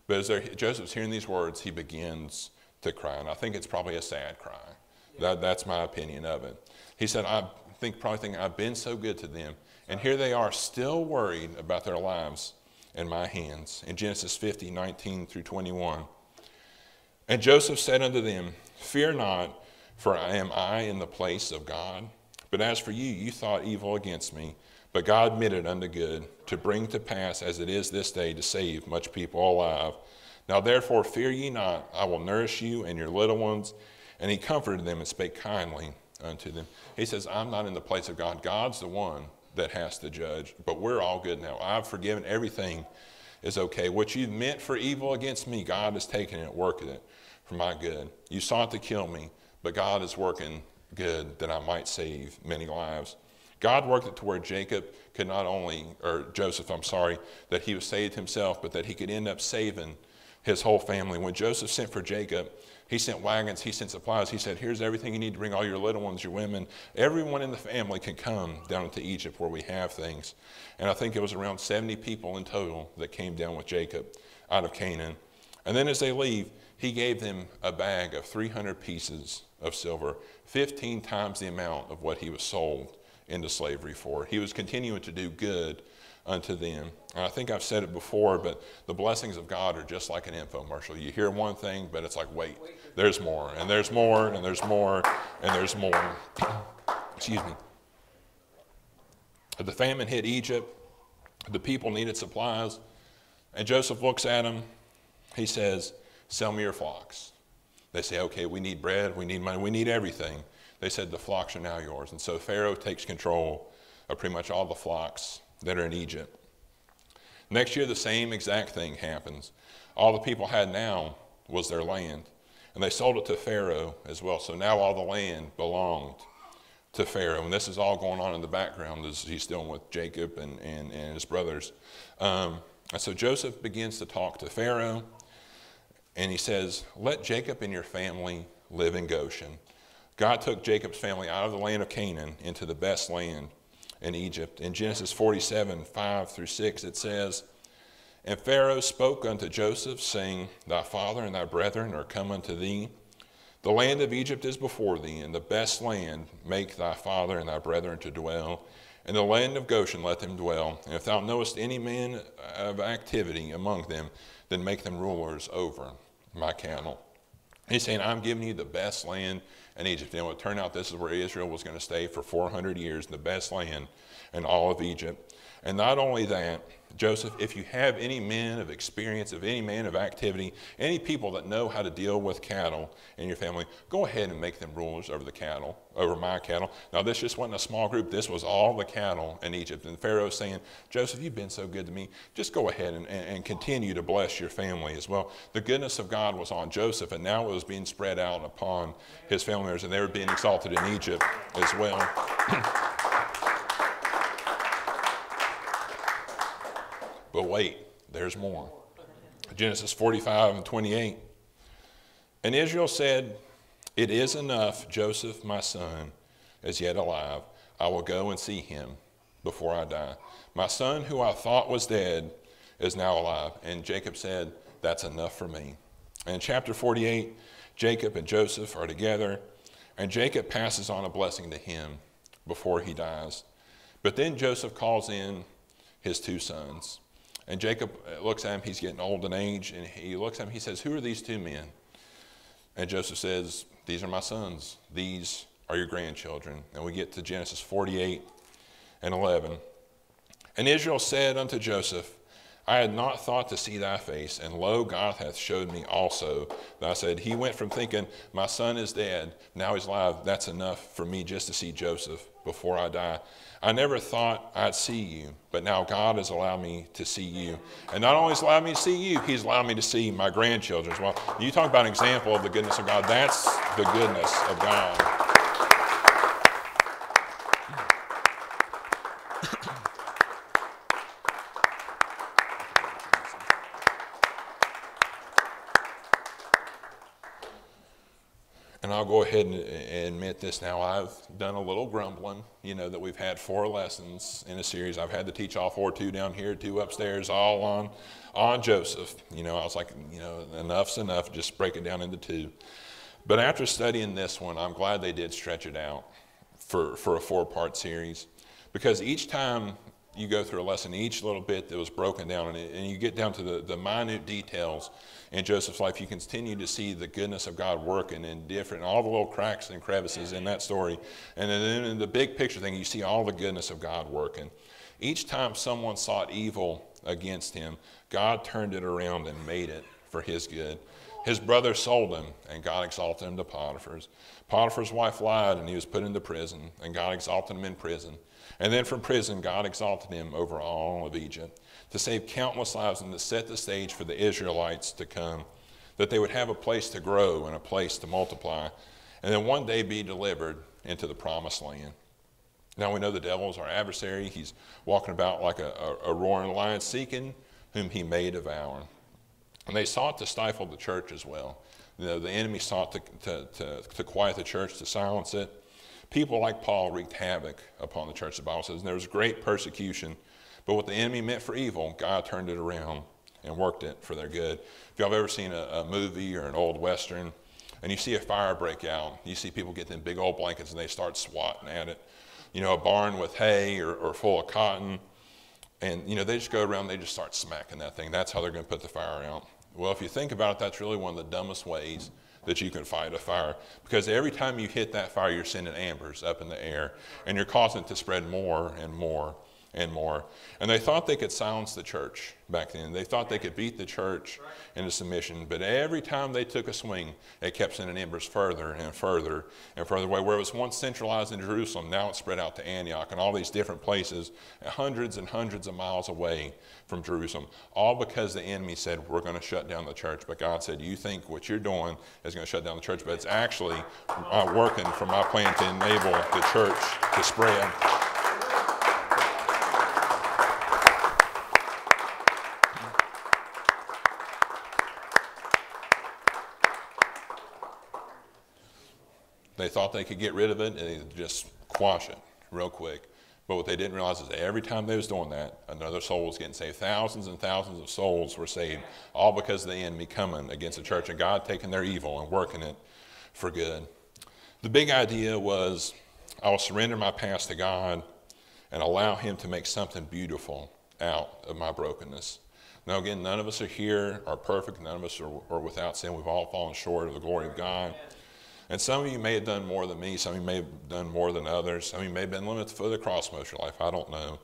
But as Joseph's hearing these words, he begins to cry. And I think it's probably a sad cry. That, that's my opinion of it. He said, I think, probably thinking, I've been so good to them. And here they are, still worried about their lives in my hands. In Genesis 50, 19 through 21. And Joseph said unto them, Fear not, for I am I in the place of God? But as for you, you thought evil against me, but God meant it unto good, to bring to pass as it is this day to save much people alive. Now therefore fear ye not, I will nourish you and your little ones. And he comforted them and spake kindly unto them. He says, I'm not in the place of God. God's the one that has to judge, but we're all good now. I've forgiven everything is okay. What you meant for evil against me, God has taken it, working it for my good. You sought to kill me, but God is working good that I might save many lives. God worked it to where Jacob could not only, or Joseph, I'm sorry, that he was saved himself, but that he could end up saving his whole family. When Joseph sent for Jacob, he sent wagons, he sent supplies. He said, Here's everything you need to bring all your little ones, your women. Everyone in the family can come down to Egypt where we have things. And I think it was around 70 people in total that came down with Jacob out of Canaan. And then as they leave, he gave them a bag of 300 pieces of silver, 15 times the amount of what he was sold into slavery for. He was continuing to do good unto them. And I think I've said it before, but the blessings of God are just like an infomercial. You hear one thing, but it's like, wait, there's more, and there's more, and there's more, and there's more. *coughs* Excuse me. The famine hit Egypt. The people needed supplies. And Joseph looks at them. He says, Sell me your flocks. They say, Okay, we need bread, we need money, we need everything. They said, The flocks are now yours. And so Pharaoh takes control of pretty much all the flocks that are in Egypt. Next year, the same exact thing happens. All the people had now was their land, and they sold it to Pharaoh as well. So now all the land belonged to Pharaoh. And this is all going on in the background as he's dealing with Jacob and, and, and his brothers. Um, and so Joseph begins to talk to Pharaoh, and he says, Let Jacob and your family live in Goshen. God took Jacob's family out of the land of Canaan into the best land in Egypt. In Genesis 47 5 through 6, it says, And Pharaoh spoke unto Joseph, saying, Thy father and thy brethren are come unto thee. The land of Egypt is before thee, and the best land make thy father and thy brethren to dwell. In the land of Goshen let them dwell. And if thou knowest any man of activity among them, then make them rulers over my cattle. He's saying, I'm giving you the best land in Egypt. And it would turn out this is where Israel was going to stay for 400 years, in the best land in all of Egypt. And not only that, Joseph, if you have any men of experience, of any man of activity, any people that know how to deal with cattle in your family, go ahead and make them rulers over the cattle, over my cattle. Now, this just wasn't a small group, this was all the cattle in Egypt. And Pharaoh's saying, Joseph, you've been so good to me. Just go ahead and, and, and continue to bless your family as well. The goodness of God was on Joseph, and now it was being spread out upon his family members, and they were being exalted in Egypt as well. *clears throat* But wait, there's more. Genesis 45 and 28. And Israel said, It is enough, Joseph, my son, is yet alive. I will go and see him before I die. My son, who I thought was dead, is now alive. And Jacob said, That's enough for me. And in chapter 48, Jacob and Joseph are together, and Jacob passes on a blessing to him before he dies. But then Joseph calls in his two sons. And Jacob uh, looks at him, he's getting old in age, and he looks at him, he says, Who are these two men? And Joseph says, These are my sons. These are your grandchildren. And we get to Genesis 48 and 11. And Israel said unto Joseph, I had not thought to see thy face, and lo, God hath showed me also. I said, He went from thinking, My son is dead, now he's alive. That's enough for me just to see Joseph before I die. I never thought I'd see you, but now God has allowed me to see you. And not only has allowed me to see you, He's allowed me to see my grandchildren as well. You talk about an example of the goodness of God. That's the goodness of God. I'll go ahead and, admit this now. I've done a little grumbling, you know, that we've had four lessons in a series. I've had to teach all four, two down here, two upstairs, all on, on Joseph. You know, I was like, you know, enough's enough, just break it down into two. But after studying this one, I'm glad they did stretch it out for, for a four part series. Because each time you go through a lesson, each little bit that was broken down, and, it, and you get down to the, the minute details in Joseph's life, you continue to see the goodness of God working in different, all the little cracks and crevices in that story. And then in the big picture thing, you see all the goodness of God working. Each time someone sought evil against him, God turned it around and made it for his good. His brother sold him, and God exalted him to Potiphar's. Potiphar's wife lied, and he was put into prison, and God exalted him in prison. And then from prison, God exalted him over all of Egypt to save countless lives and to set the stage for the Israelites to come, that they would have a place to grow and a place to multiply, and then one day be delivered into the promised land. Now we know the devil is our adversary. He's walking about like a, a, a roaring lion, seeking whom he may devour. And they sought to stifle the church as well. You know, the enemy sought to, to, to, to quiet the church, to silence it people like Paul wreaked havoc upon the church, the Bible says. And there was great persecution. But what the enemy meant for evil, God turned it around and worked it for their good. If y'all have ever seen a, a movie or an old Western, and you see a fire break out, you see people get them big old blankets and they start swatting at it. You know, a barn with hay or, or full of cotton. And, you know, they just go around, they just start smacking that thing. That's how they're going to put the fire out. Well, if you think about it, that's really one of the dumbest ways that you can fight a fire. Because every time you hit that fire, you're sending embers up in the air, and you're causing it to spread more and more and more. And they thought they could silence the church back then. They thought they could beat the church into submission. But every time they took a swing, it kept sending embers further and further and further away. Where it was once centralized in Jerusalem, now it's spread out to Antioch and all these different places, hundreds and hundreds of miles away from Jerusalem. All because the enemy said, We're going to shut down the church. But God said, You think what you're doing is going to shut down the church, but it's actually uh, working for my plan to enable the church to spread. They thought they could get rid of it and they just quash it real quick. But what they didn't realize is that every time they was doing that, another soul was getting saved. Thousands and thousands of souls were saved, all because of the enemy coming against the church and God taking their evil and working it for good. The big idea was I will surrender my past to God and allow Him to make something beautiful out of my brokenness. Now, again, none of us are here are perfect. None of us are, are without sin. We've all fallen short of the glory of God. And some of you may have done more than me. Some of you may have done more than others. Some of you may have been limited for the cross most of your life. I don't know.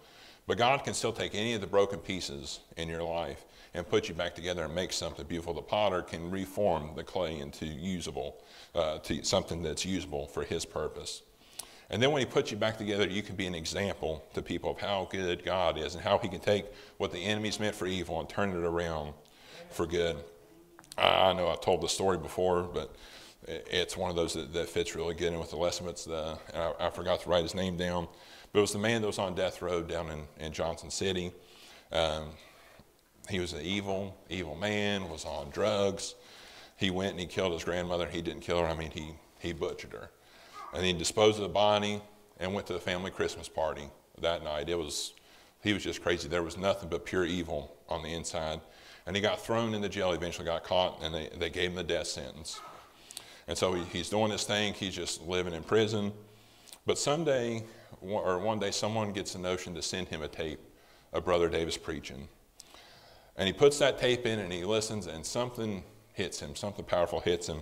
But God can still take any of the broken pieces in your life and put you back together and make something beautiful. The potter can reform the clay into usable, uh, to something that's usable for his purpose. And then when he puts you back together, you can be an example to people of how good God is and how he can take what the enemy's meant for evil and turn it around for good. I know I've told the story before, but it's one of those that, that, fits really good in with the. It's the, I, I, forgot to write his name down, but it was the man that was on death row down in, in Johnson City. Um, he was an evil, evil man, was on drugs. He went and he killed his grandmother. He didn't kill her, I mean, he, he butchered her. And he disposed of the body and went to the family Christmas party that night. It was, he was just crazy. There was nothing but pure evil on the inside. And he got thrown in the jail, eventually got caught, and they, they gave him the death sentence. And so he, he's doing this thing, he's just living in prison. But someday, or one day, someone gets a notion to send him a tape of Brother Davis preaching. And he puts that tape in and he listens, and something hits him, something powerful hits him.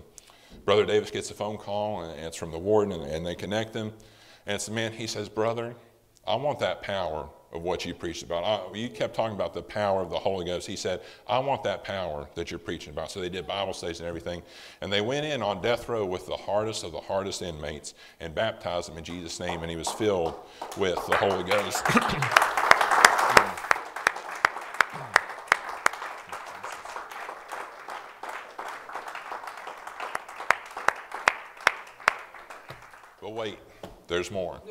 Brother Davis gets a phone call, and it's from the warden, and, and they connect him. And it's the man, he says, Brother, I want that power of what you preached about. I, you kept talking about the power of the Holy Ghost. He said, I want that power that you're preaching about. So they did Bible studies and everything. And they went in on death row with the hardest of the hardest inmates and baptized him in Jesus' name. And he was filled with the Holy Ghost. *coughs* but wait, there's more.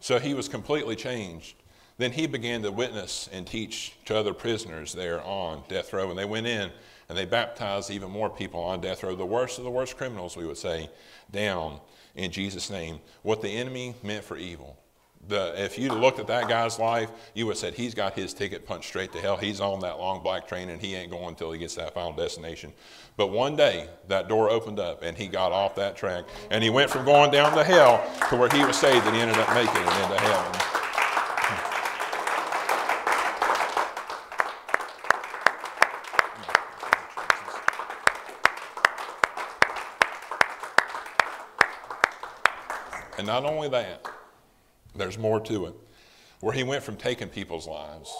So he was completely changed. Then he began to witness and teach to other prisoners there on death row. And they went in and they baptized even more people on death row, the worst of the worst criminals, we would say, down in Jesus' name. What the enemy meant for evil. The, if you looked at that guy's life, you would have said he's got his ticket punched straight to hell. He's on that long black train and he ain't going until he gets that final destination. But one day, that door opened up and he got off that track and he went from going down to hell to where he was saved and he ended up making it into heaven. And not only that, there's more to it. Where he went from taking people's lives,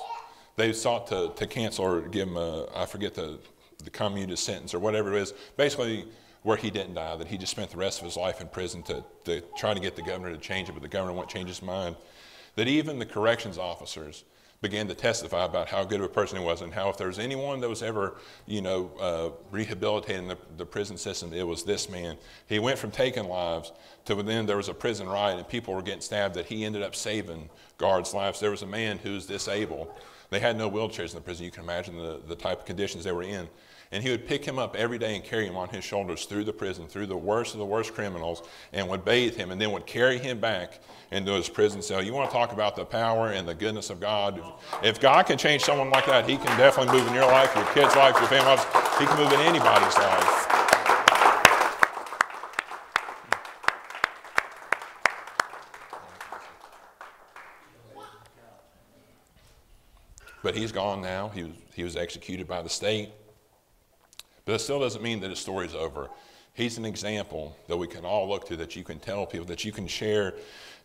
they sought to, to cancel or give him a, I forget the, the communist sentence or whatever it is. Basically, where he didn't die, that he just spent the rest of his life in prison to, to try to get the governor to change it, but the governor won't change his mind. That even the corrections officers began to testify about how good of a person he was and how if there was anyone that was ever, you know, uh, rehabilitated in the, the, prison system, it was this man. He went from taking lives to then there was a prison riot and people were getting stabbed that he ended up saving guards' lives. There was a man who was disabled. They had no wheelchairs in the prison. You can imagine the, the type of conditions they were in. And he would pick him up every day and carry him on his shoulders through the prison, through the worst of the worst criminals, and would bathe him and then would carry him back into his prison cell. You want to talk about the power and the goodness of God? If God can change someone like that, he can definitely move in your life, your kid's life, your family's life. He can move in anybody's life. But he's gone now. He was, he was executed by the state. But it still doesn't mean that his story's over. He's an example that we can all look to, that you can tell people, that you can share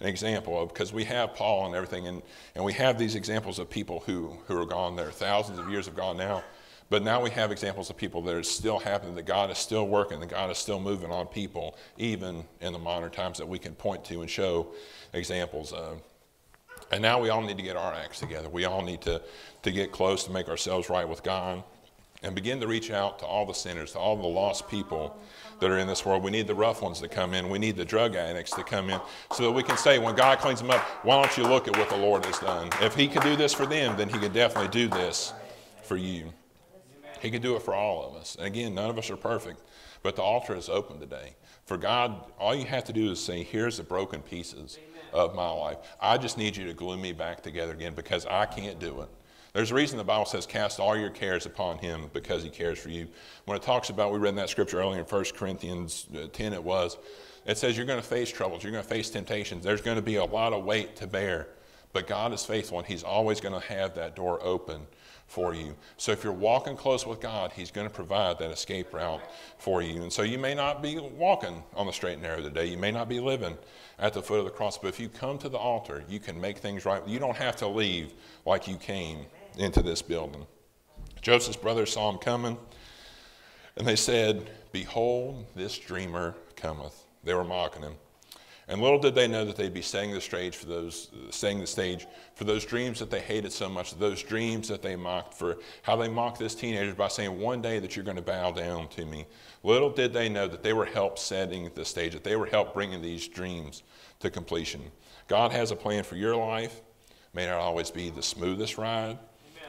an example of, because we have Paul and everything, and, and we have these examples of people who, who are gone there. Thousands of years have gone now. But now we have examples of people that are still happening, that God is still working, that God is still moving on people, even in the modern times that we can point to and show examples of. And now we all need to get our acts together. We all need to, to get close to make ourselves right with God and begin to reach out to all the sinners, to all the lost people that are in this world. We need the rough ones to come in. We need the drug addicts to come in so that we can say, when God cleans them up, why don't you look at what the Lord has done? If He can do this for them, then He can definitely do this for you. He can do it for all of us. And again, none of us are perfect, but the altar is open today. For God, all you have to do is say, here's the broken pieces of my life. I just need you to glue me back together again because I can't do it. There's a reason the Bible says, cast all your cares upon him because he cares for you. When it talks about, we read in that scripture earlier in 1 Corinthians uh, 10, it was, it says you're going to face troubles, you're going to face temptations. There's going to be a lot of weight to bear. But God is faithful and He's always going to have that door open for you. So if you're walking close with God, He's going to provide that escape route for you. And so you may not be walking on the straight and narrow today. You may not be living at the foot of the cross. But if you come to the altar, you can make things right. You don't have to leave like you came into this building. Joseph's brothers saw him coming, and they said, Behold, this dreamer cometh. They were mocking him. And little did they know that they'd be setting the stage for those, setting the stage for those dreams that they hated so much, those dreams that they mocked, for how they mocked this teenager by saying, "One day that you're going to bow down to me." Little did they know that they were help setting the stage, that they were help bringing these dreams to completion. God has a plan for your life. May not always be the smoothest ride,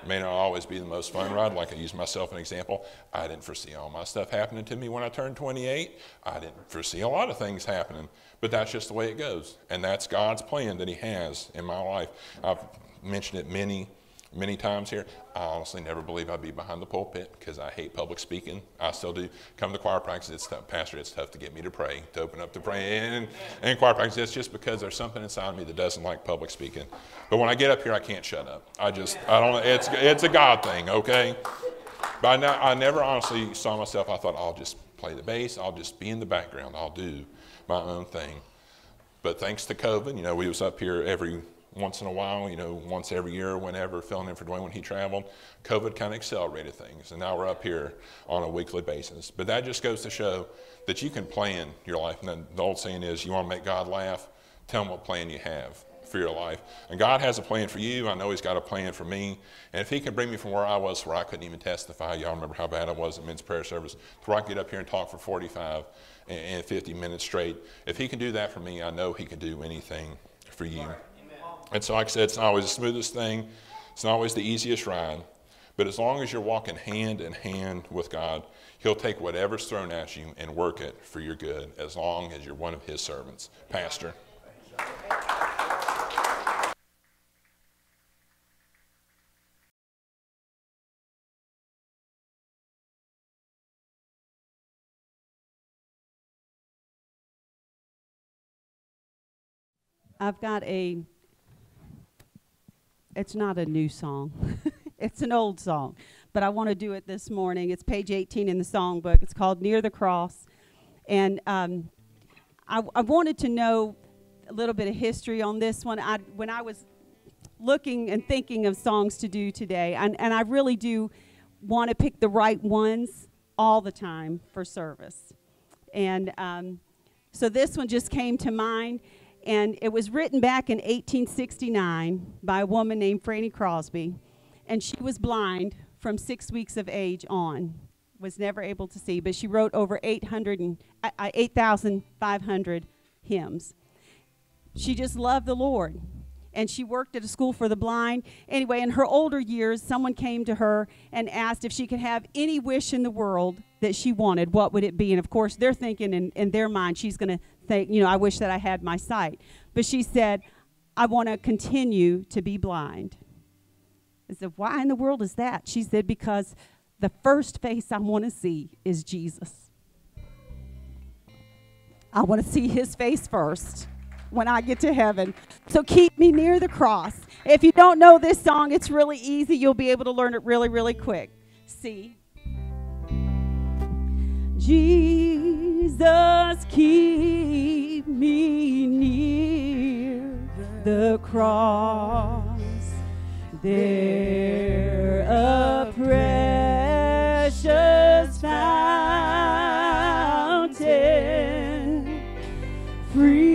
may not always be the most fun ride. Like I use myself an example. I didn't foresee all my stuff happening to me when I turned 28. I didn't foresee a lot of things happening, but that's just the way it goes. And that's God's plan that He has in my life. I've mentioned it many many times here. I honestly never believe I'd be behind the pulpit because I hate public speaking. I still do. Come to choir practice, it's tough. Pastor, it's tough to get me to pray, to open up to pray. And, and choir practice, it's just because there's something inside me that doesn't like public speaking. But when I get up here, I can't shut up. I just, I don't, it's, it's a God thing, okay? But I, I never honestly saw myself, I thought, I'll just play the bass, I'll just be in the background, I'll do my own thing. But thanks to COVID, you know, we was up here every once in a while, you know, once every year, whenever, filling in for Duane when he traveled. COVID kind of accelerated things, and now we're up here on a weekly basis. But that just goes to show that you can plan your life. And the old saying is, you want to make God laugh, tell him what plan you have for your life. And God has a plan for you. I know He's got a plan for me. And if He can bring me from where I was, where I couldn't even testify, y'all remember how bad I was at men's prayer service, to where I get up here and talk for 45 and 50 minutes straight. If He can do that for me, I know He can do anything for you. And so, like I said, it's not always the smoothest thing, it's not always the easiest ride. But as long as you're walking hand in hand with God, He'll take whatever's thrown at you and work it for your good as long as you're one of His servants. Pastor. I've got a, it's not a new song, *laughs* it's an old song, but I want to do it this morning. It's page 18 in the songbook. It's called Near the Cross. And um, I, I wanted to know a little bit of history on this one. I, when I was looking and thinking of songs to do today, and, and I really do want to pick the right ones all the time for service. And um, so this one just came to mind. And it was written back in 1869 by a woman named Franny Crosby. And she was blind from six weeks of age on, was never able to see, but she wrote over 800 and, uh, uh 8,500 hymns. She just loved the Lord. And she worked at a school for the blind. Anyway, in her older years, someone came to her and asked if she could have any wish in the world that she wanted. What would it be? And of course, they're thinking in, in their mind, she's going to think, you know, I wish that I had my sight. But she said, I want to continue to be blind. I said, Why in the world is that? She said, Because the first face I want to see is Jesus. I want to see his face first when I get to heaven. So keep me near the cross. If you don't know this song, it's really easy. You'll be able to learn it really, really quick. See? Jesus, keep me near the cross. There a precious fountain, free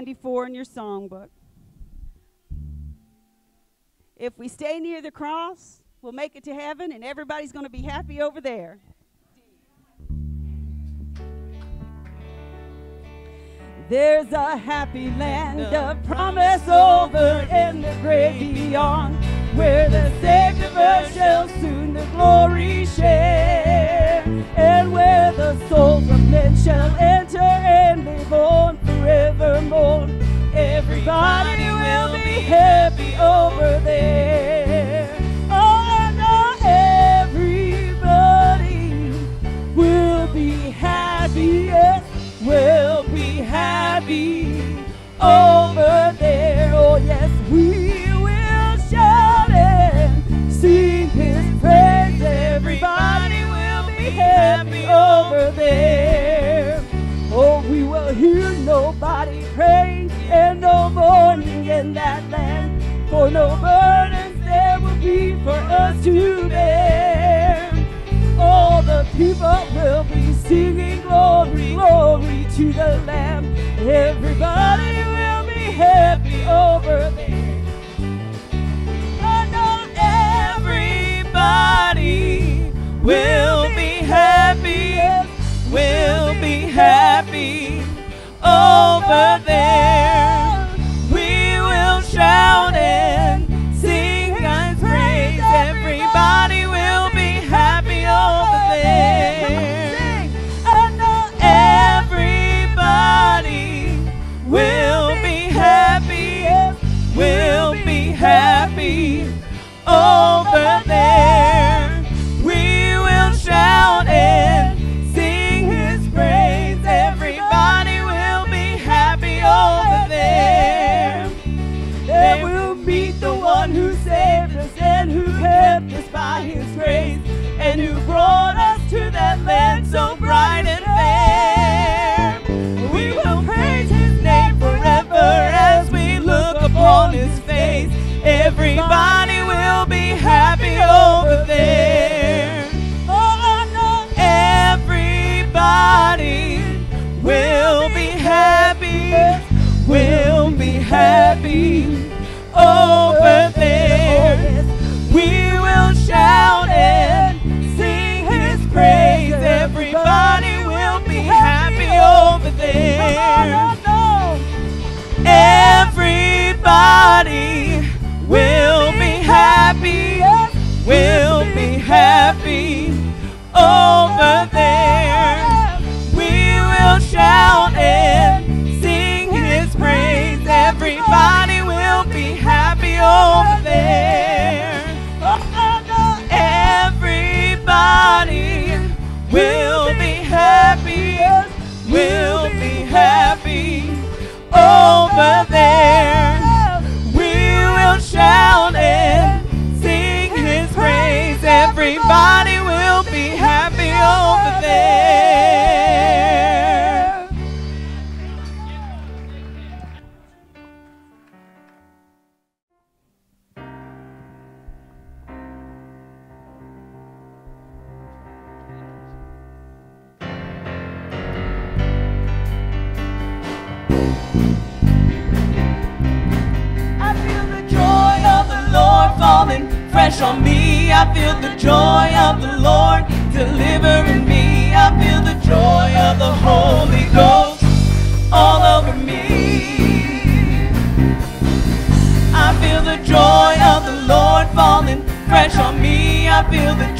94 in your songbook. If we stay near the cross, we'll make it to heaven and everybody's going to be happy over there. There's a happy land of promise over in the great beyond where the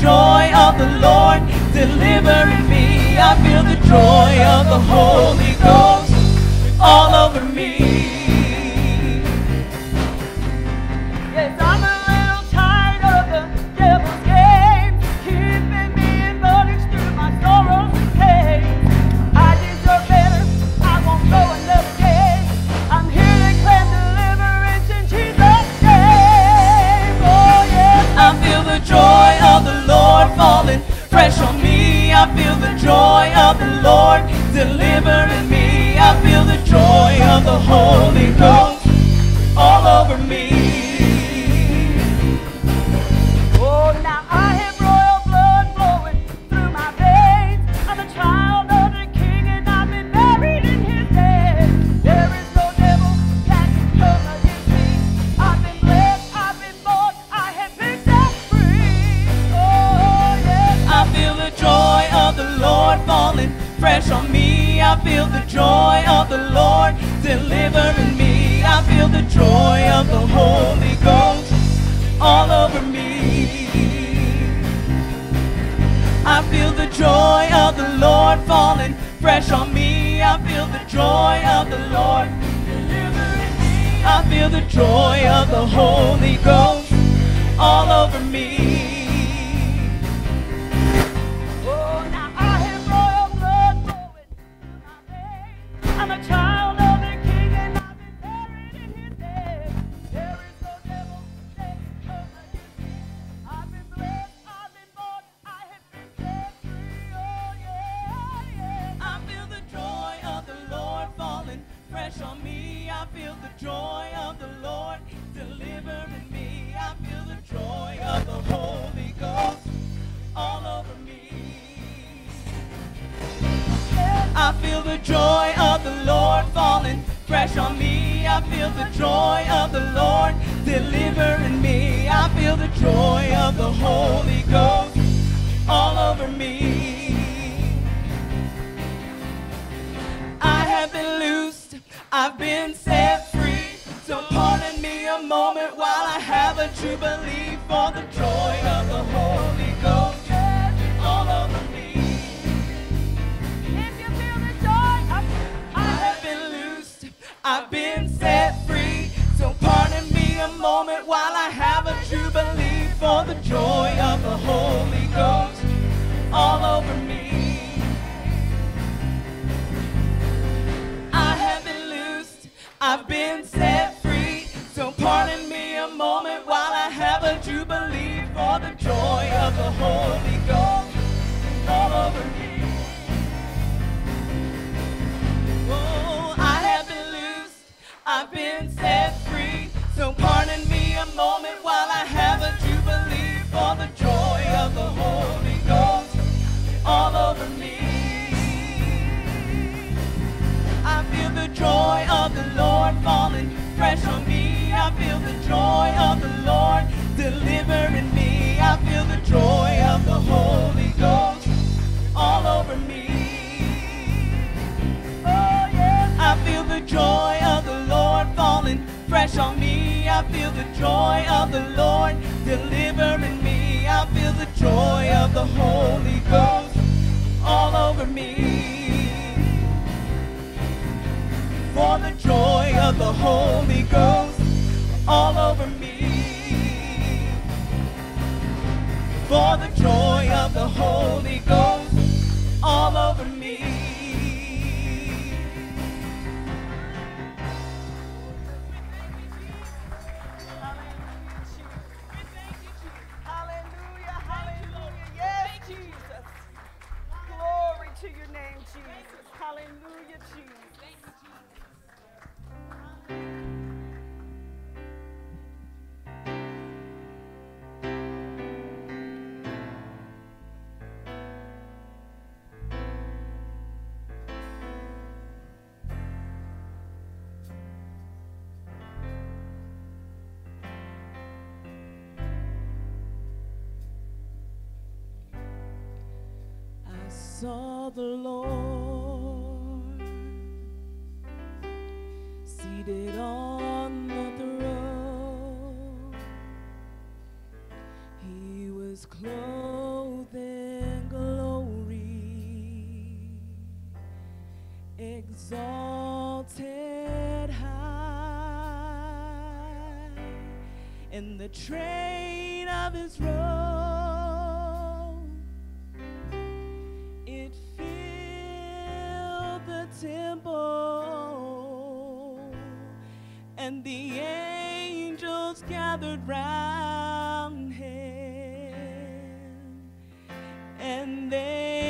joy of the Lord delivering me. I feel the joy of the Holy Ghost. the joy of the Holy Ghost all over me. falling fresh on me. I feel the joy of the Lord. I feel the joy of the Holy Ghost all over me. saw the Lord seated on the throne. He was clothed in glory, exalted high, and the train of his robe gathered round him, and they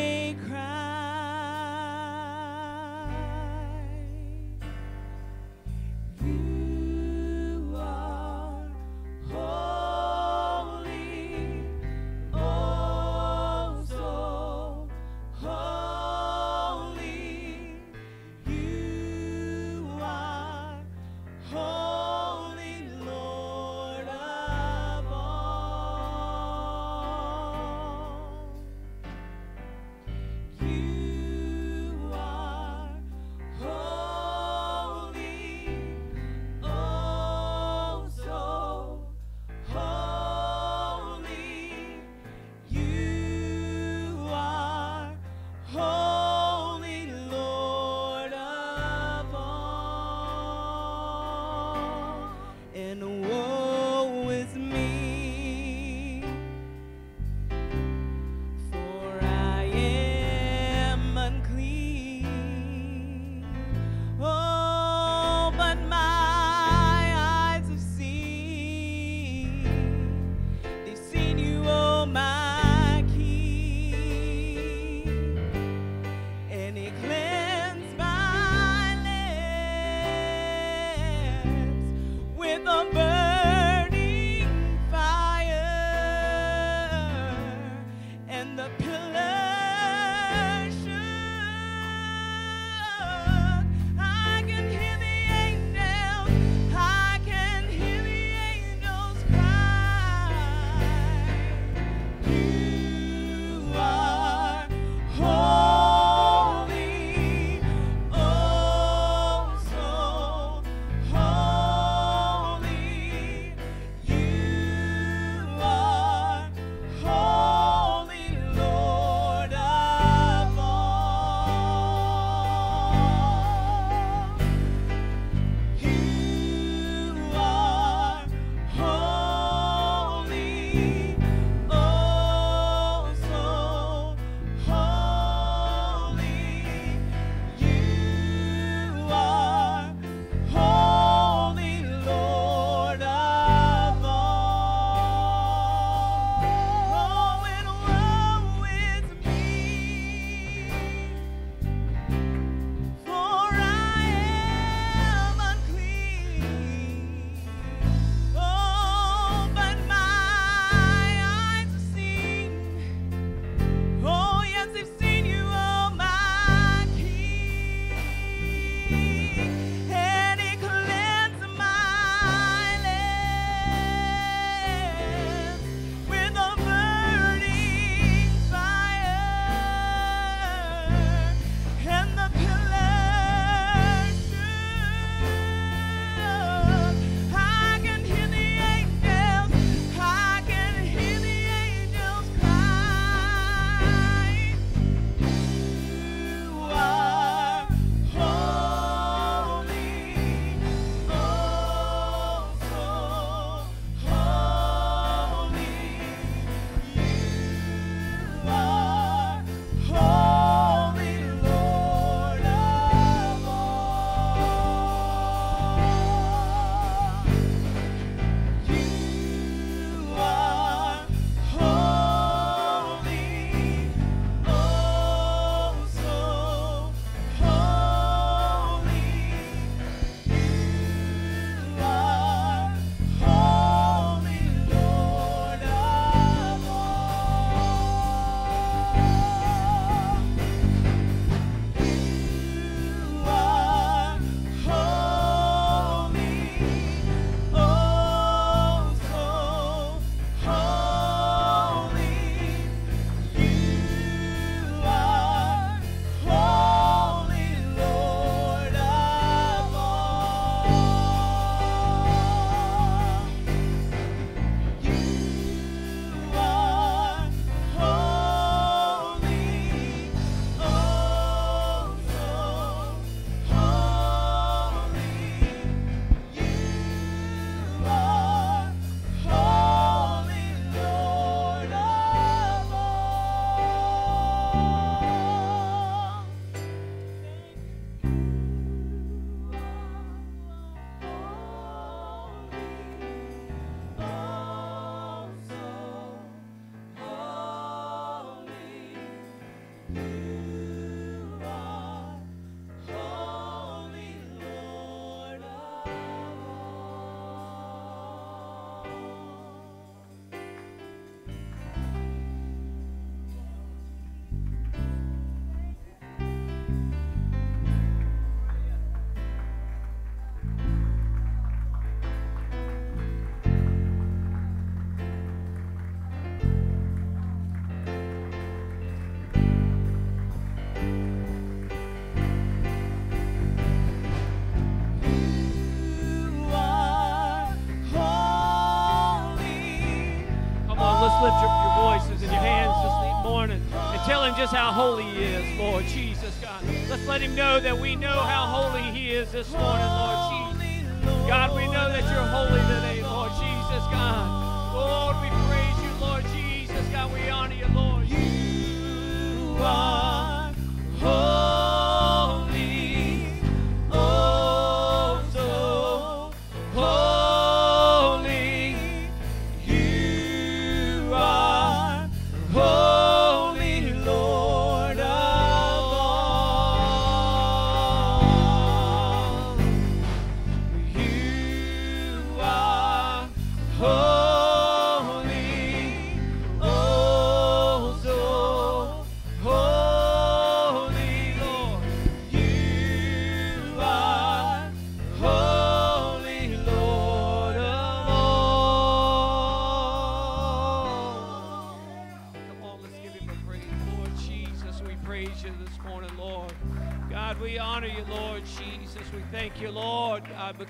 how holy He is, Lord Jesus, God. Let's let Him know that we know how holy He is this morning,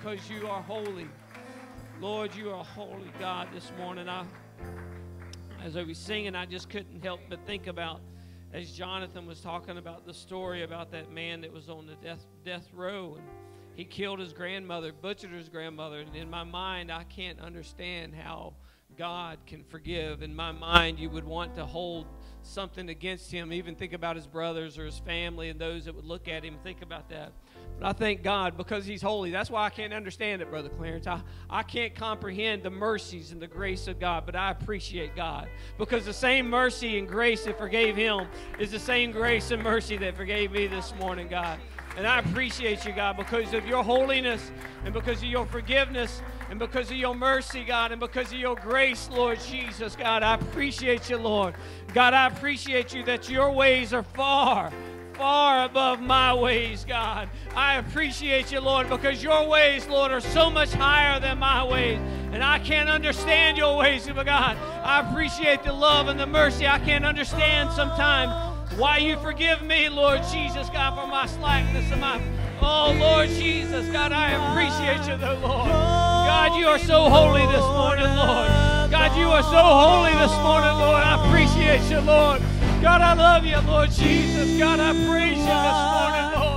because you are holy. Lord, you are holy, God, this morning. I, as I was singing, I just couldn't help but think about, as Johnathan was talking about the story about that man that was on the death, death row. And he killed his grandmother, butchered his grandmother. And in my mind, I can't understand how God can forgive. In my mind, you would want to hold something against him, even think about his brothers or his family and those that would look at him think about that. But I thank God because He's holy. That's why I can't understand it, Brother Clarence. I, I can't comprehend the mercies and the grace of God, but I appreciate God because the same mercy and grace that forgave him is the same grace and mercy that forgave me this morning, God. And I appreciate you, God, because of your holiness and because of your forgiveness and because of your mercy, God, and because of your grace, Lord Jesus, God. I appreciate you, Lord. God, I appreciate you that your ways are far, far above my ways, God. I appreciate you, Lord, because your ways, Lord, are so much higher than my ways. And I can't understand your ways, but God, I appreciate the love and the mercy. I can't understand sometimes why you forgive me, Lord Jesus, God, for my slackness and my. Oh, Lord Jesus, God, I appreciate you, though, Lord. God, you are so holy this morning, Lord. God, you are so holy this morning, Lord. I appreciate you, Lord. God, I love you, Lord Jesus. God, I praise you this morning, Lord.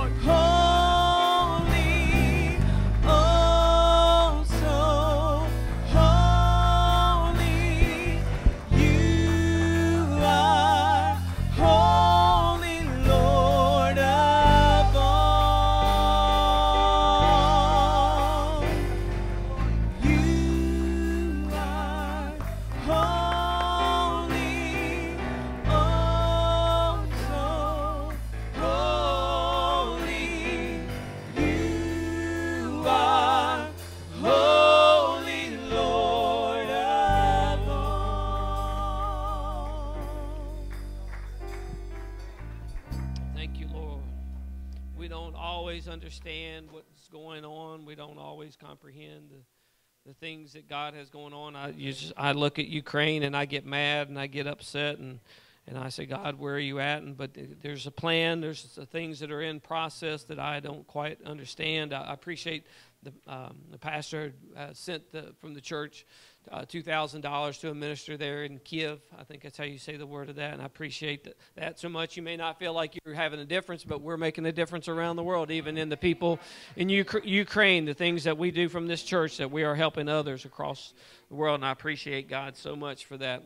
Understand what's going on. We don't always comprehend the, the things that God has going on. I just, I look at Ukraine and I get mad and I get upset and and I say, God, where are you at? And but there's a plan. There's the things that are in process that I don't quite understand. I, I appreciate the um, the pastor uh, sent the, from the church uh, $2,000 to a minister there in Kiev. I think that's how you say the word of that, and I appreciate that, that so much. You may not feel like you're having a difference, but we're making a difference around the world, even in the people in Uk- Ukraine, the things that we do from this church, that we are helping others across the world, and I appreciate God so much for that.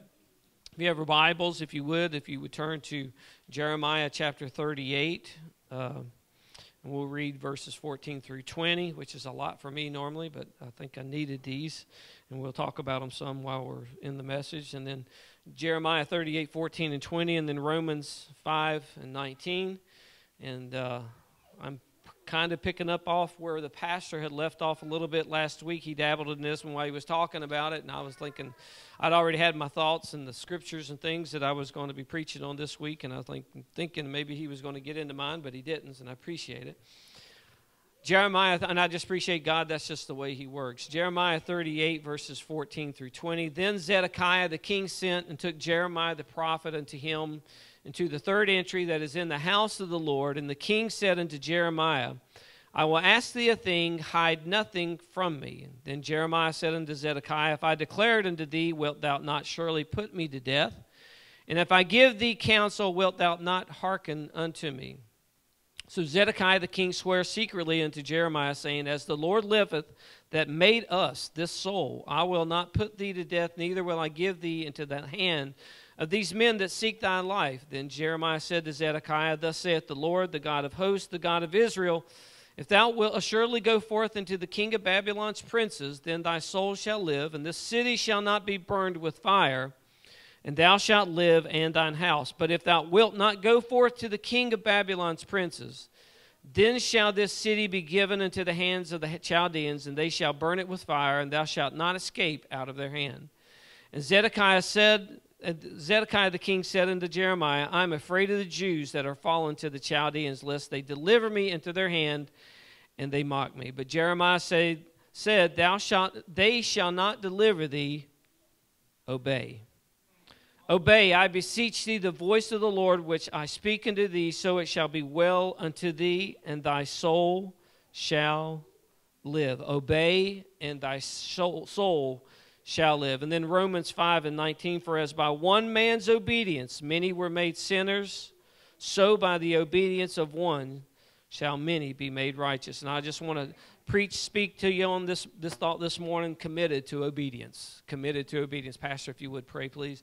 If you have your Bibles, if you would, if you would turn to Jeremiah chapter 38. Uh, and we'll read verses 14 through 20, which is a lot for me normally, but I think I needed these. And we'll talk about them some while we're in the message. And then Jeremiah 38, 14, and 20, and then Romans 5 and 19. And uh, I'm kind of picking up off where the pastor had left off a little bit last week. He dabbled in this one while he was talking about it, and I was thinking I'd already had my thoughts and the scriptures and things that I was going to be preaching on this week, and I was think, thinking maybe he was going to get into mine, but he didn't, and I appreciate it. Jeremiah, and I just appreciate God, that's just the way He works. Jeremiah 38, verses 14 through 20. Then Zedekiah the king sent and took Jeremiah the prophet unto him into the third entry that is in the house of the Lord. And the king said unto Jeremiah, I will ask thee a thing, hide nothing from me. Then Jeremiah said unto Zedekiah, If I declare it unto thee, wilt thou not surely put me to death? And if I give thee counsel, wilt thou not hearken unto me? So Zedekiah the king sware secretly unto Jeremiah, saying, As the Lord liveth, that made us, this soul, I will not put thee to death, neither will I give thee into the hand of these men that seek thy life. Then Jeremiah said to Zedekiah, Thus saith the Lord, the God of hosts, the God of Israel, If thou wilt assuredly go forth into the king of Babylon's princes, then thy soul shall live, and this city shall not be burned with fire and thou shalt live and thine house. But if thou wilt not go forth to the king of Babylon's princes, then shall this city be given into the hands of the Chaldeans, and they shall burn it with fire, and thou shalt not escape out of their hand. And Zedekiah said, uh, Zedekiah the king said unto Jeremiah, I am afraid of the Jews that are fallen to the Chaldeans, lest they deliver me into their hand, and they mock me. But Jeremiah said, said Thou shalt, they shall not deliver thee. Obey. Obey, I beseech thee, the voice of the Lord, which I speak unto thee, so it shall be well unto thee, and thy soul shall live. Obey, and thy soul, shall live. And then Romans 5 and 19 For as by one man's obedience many were made sinners, so by the obedience of one shall many be made righteous. And I just want to preach, speak to you on this, this thought this morning committed to obedience. Committed to obedience. Pastor, if you would pray, please.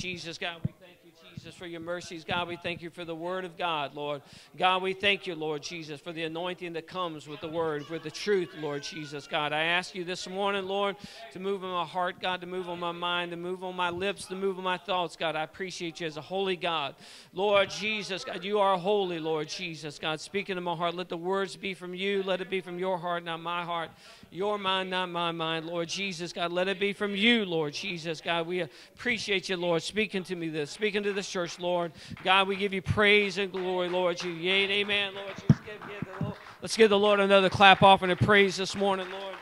Jesus, God, we Jesus, for your mercies. God, we thank you for the word of God, Lord. God, we thank you, Lord Jesus, for the anointing that comes with the word, with the truth, Lord Jesus. God, I ask you this morning, Lord, to move in my heart, God, to move on my mind, to move on my lips, to move on my thoughts, God. I appreciate you as a holy God. Lord Jesus, God, you are holy, Lord Jesus. God, speaking to my heart, let the words be from you. Let it be from your heart, not my heart your mind, not my mind, Lord Jesus. God, let it be from you, Lord Jesus. God, we appreciate you, Lord, speaking to me this, speaking to this church, Lord. God, we give you praise and glory, Lord. You, yea, amen, Lord. Let's give, give the Lord, let's give the Lord another clap offering and praise this morning, Lord.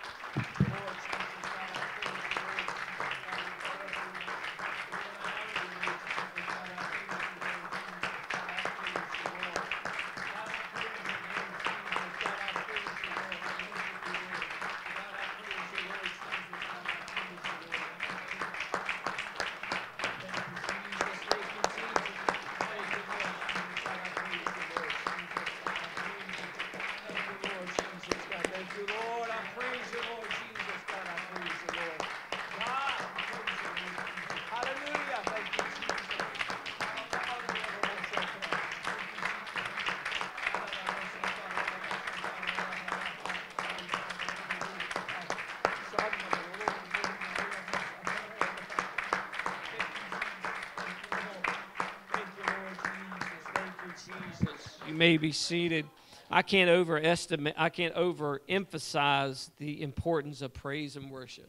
You may be seated. I can't overestimate, I can't overemphasize the importance of praise and worship.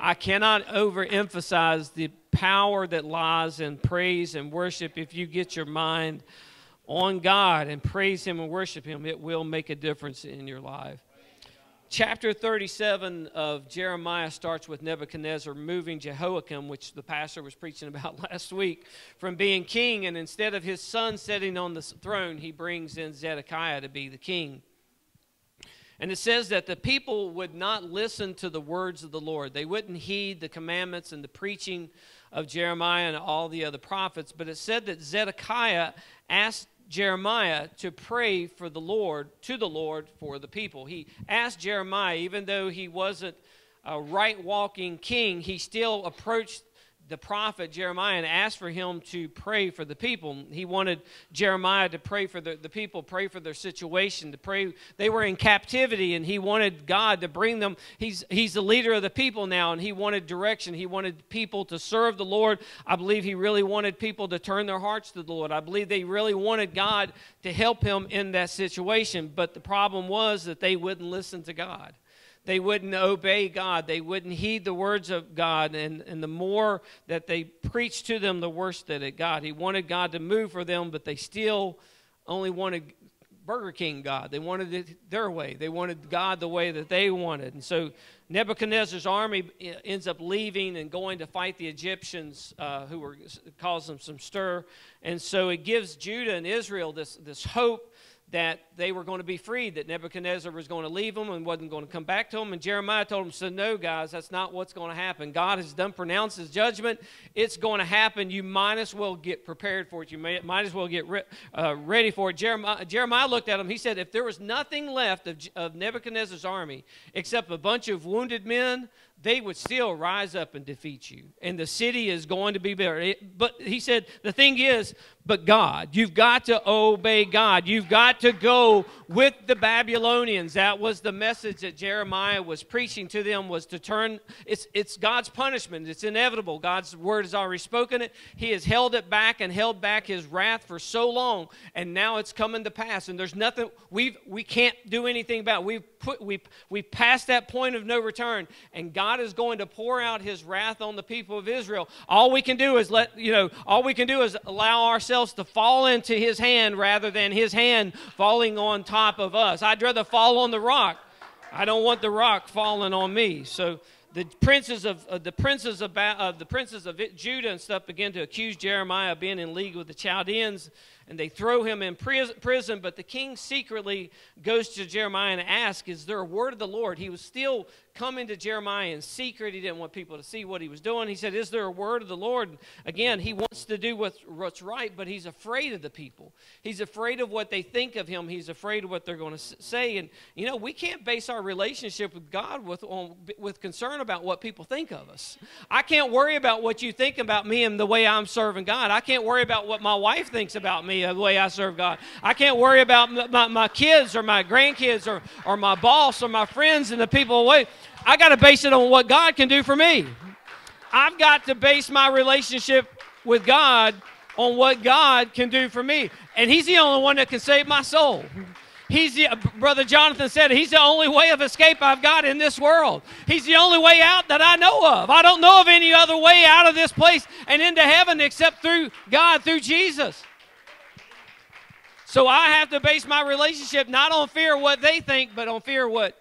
I cannot overemphasize the power that lies in praise and worship. If you get your mind on God and praise Him and worship Him, it will make a difference in your life. Chapter 37 of Jeremiah starts with Nebuchadnezzar moving Jehoiakim, which the pastor was preaching *laughs* about last week, from being king. And instead of his son sitting on the throne, he brings in Zedekiah to be the king. And it says that the people would not listen to the words of the Lord. They wouldn't heed the commandments and the preaching of Jeremiah and all the other prophets. But it said that Zedekiah asked Jeremiah to pray for the Lord, to the Lord for the people. He asked Jeremiah, even though he wasn't a right walking king, he still approached the prophet Jeremiah and asked for him to pray for the people. He wanted Jeremiah to pray for the, the people, pray for their situation, to pray. They were in captivity, and he wanted God to bring them. He's, he's the leader of the people now, and he wanted direction. He wanted people to serve the Lord. I believe he really wanted people to turn their hearts to the Lord. I believe they really wanted God to help him in that situation. But the problem was that they wouldn't listen to God they wouldn't obey God. They wouldn't heed the words of God. And, and the more that they preached to them, the worse that it got. He wanted God to move for them, but they still only wanted Burger King God. They wanted it their way. They wanted God the way that they wanted. And so Nebuchadnezzar's army ends up leaving and going to fight the Egyptians uh, who were causing some stir. And so it gives Judah and Israel this, this hope that they were going to be freed, that Nebuchadnezzar was going to leave them and wasn't going to come back to them. And Jeremiah told them, so no, guys, that's not what's going to happen. God has done pronounced his judgment. It's going to happen. You might as well get prepared for it. You may, might as well get re- uh, ready for it. Jeremiah, Jeremiah looked at him. He said, if there was nothing left of, of Nebuchadnezzar's army except a bunch of wounded men, they would still rise up and defeat you. And the city is going to be buried. But he said, the thing is, but God. You've got to obey God. You've got to go with the Babylonians. That was the message that Jeremiah was preaching to them was to turn it's it's God's punishment. It's inevitable. God's word has already spoken it. He has held it back and held back his wrath for so long and now it's coming to pass and there's nothing we we can't do anything about. It. We've put we we passed that point of no return and God is going to pour out his wrath on the people of Israel. All we can do is let, you know, all we can do is allow ourselves to fall into his hand rather than his hand falling on top of us. I'd rather fall on the rock. I don't want the rock falling on me. So the princes of uh, the princes of uh, the princes of Judah and stuff begin to accuse Jeremiah of being in league with the Chaldeans and they throw him in prison. But the king secretly goes to Jeremiah and asks, Is there a word of the Lord? He was still coming to Jeremiah in secret. He didn't want people to see what he was doing. He said, Is there a word of the Lord? Again, he wants to do what's, right, but he's afraid of the people. He's afraid of what they think of him. He's afraid of what they're going to say. And, you know, we can't base our relationship with God with, on, with concern about what people think of us. I can't worry about what you think about me and the way I'm serving God. I can't worry about what my wife thinks about me the way I serve God. I can't worry about my, my kids or my grandkids or, or my boss or my friends and the people away. I got to base it on what God can do for me. I've got to base my relationship with God on what God can do for me. And He's the only one that can save my soul. He's the, Brother Johnathan said, He's the only way of escape I've got in this world. He's the only way out that I know of. I don't know of any other way out of this place and into heaven except through God, through Jesus. So I have to base my relationship not on fear of what they think, but on fear of what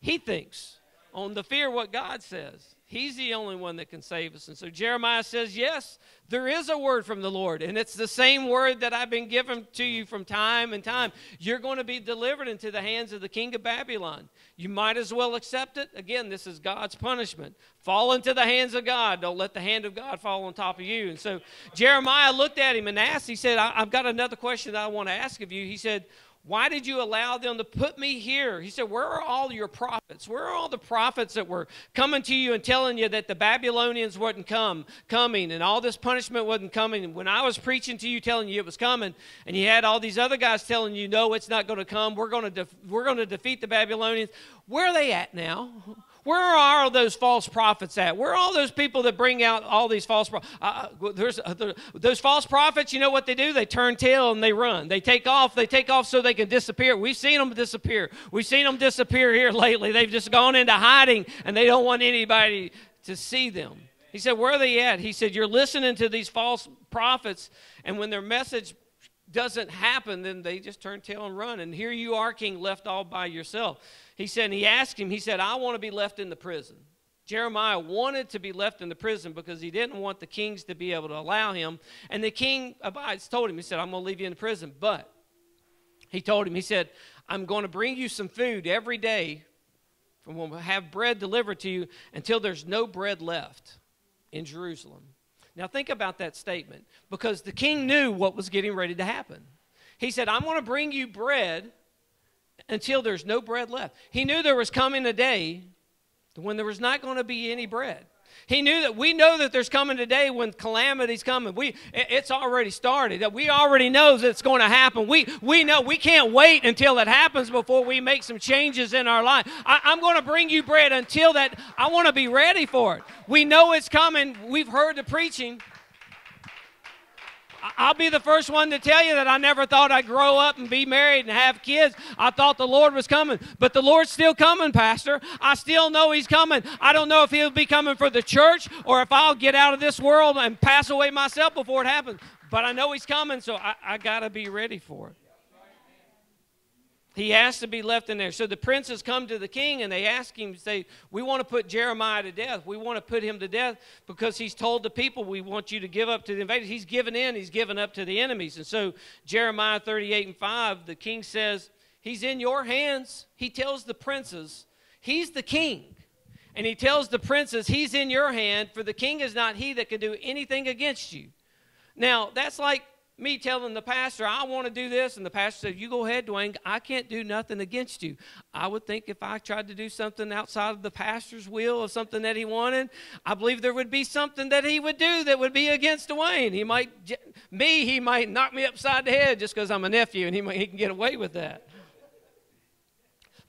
He thinks, on the fear of what God says. He's the only one that can save us. And so Jeremiah says, Yes, there is a word from the Lord, and it's the same word that I've been given to you from time and time. You're going to be delivered into the hands of the king of Babylon. You might as well accept it. Again, this is God's punishment. Fall into the hands of God. Don't let the hand of God fall on top of you. And so Jeremiah looked at him and asked, He said, I've got another question that I want to ask of you. He said, why did you allow them to put me here? He said, Where are all your prophets? Where are all the prophets that were coming to you and telling you that the Babylonians wouldn't come, coming, and all this punishment wasn't coming? When I was preaching to you, telling you it was coming, and you had all these other guys telling you, No, it's not going to come. We're going to, def- we're going to defeat the Babylonians. Where are they at now? Where are all those false prophets at? Where are all those people that bring out all these false prophets? Uh, uh there's uh, those false prophets. You know what they do? They turn tail and they run. They take off. They take off so they can disappear. We've seen them disappear. We've seen them disappear here lately. They've just gone into hiding and they don't want anybody to see them. He said, "Where are they at?" He said, "You're listening to these false prophets, and when their message doesn't happen, then they just turn tail and run. And here you are, king, left all by yourself. He said, and he asked him, he said, I want to be left in the prison. Jeremiah wanted to be left in the prison because he didn't want the kings to be able to allow him. And the king abides told him, he said, I'm going to leave you in the prison. But he told him, he said, I'm going to bring you some food every day. And we'll have bread delivered to you until there's no bread left in Jerusalem. Now, think about that statement because the king knew what was getting ready to happen. He said, I'm going to bring you bread until there's no bread left. He knew there was coming a day when there was not going to be any bread. He knew that we know that there's coming a day when calamity's coming. We it's already started. That we already know that it's going to happen. We we know we can't wait until it happens before we make some changes in our life. I, I'm going to bring you bread until that. I want to be ready for it. We know it's coming. We've heard the preaching. I'll be the first one to tell you that I never thought I'd grow up and be married and have kids. I thought the Lord was coming, but the Lord's still coming, Pastor. I still know He's coming. I don't know if He'll be coming for the church or if I'll get out of this world and pass away myself before it happens. But I know He's coming, so I, I got to be ready for it. He has to be left in there. So the princes come to the king and they ask him, say, We want to put Jeremiah to death. We want to put him to death because he's told the people, We want you to give up to the invaders. He's given in, he's given up to the enemies. And so Jeremiah 38 and 5, the king says, He's in your hands. He tells the princes, He's the king. And he tells the princes, He's in your hand, for the king is not he that can do anything against you. Now, that's like me telling the pastor, I want to do this, and the pastor said, You go ahead, Duane. I can't do nothing against you. I would think if I tried to do something outside of the pastor's will of something that he wanted, I believe there would be something that he would do that would be against Duane. He might, me, he might knock me upside the head just because I'm a nephew, and he, might, he can get away with that.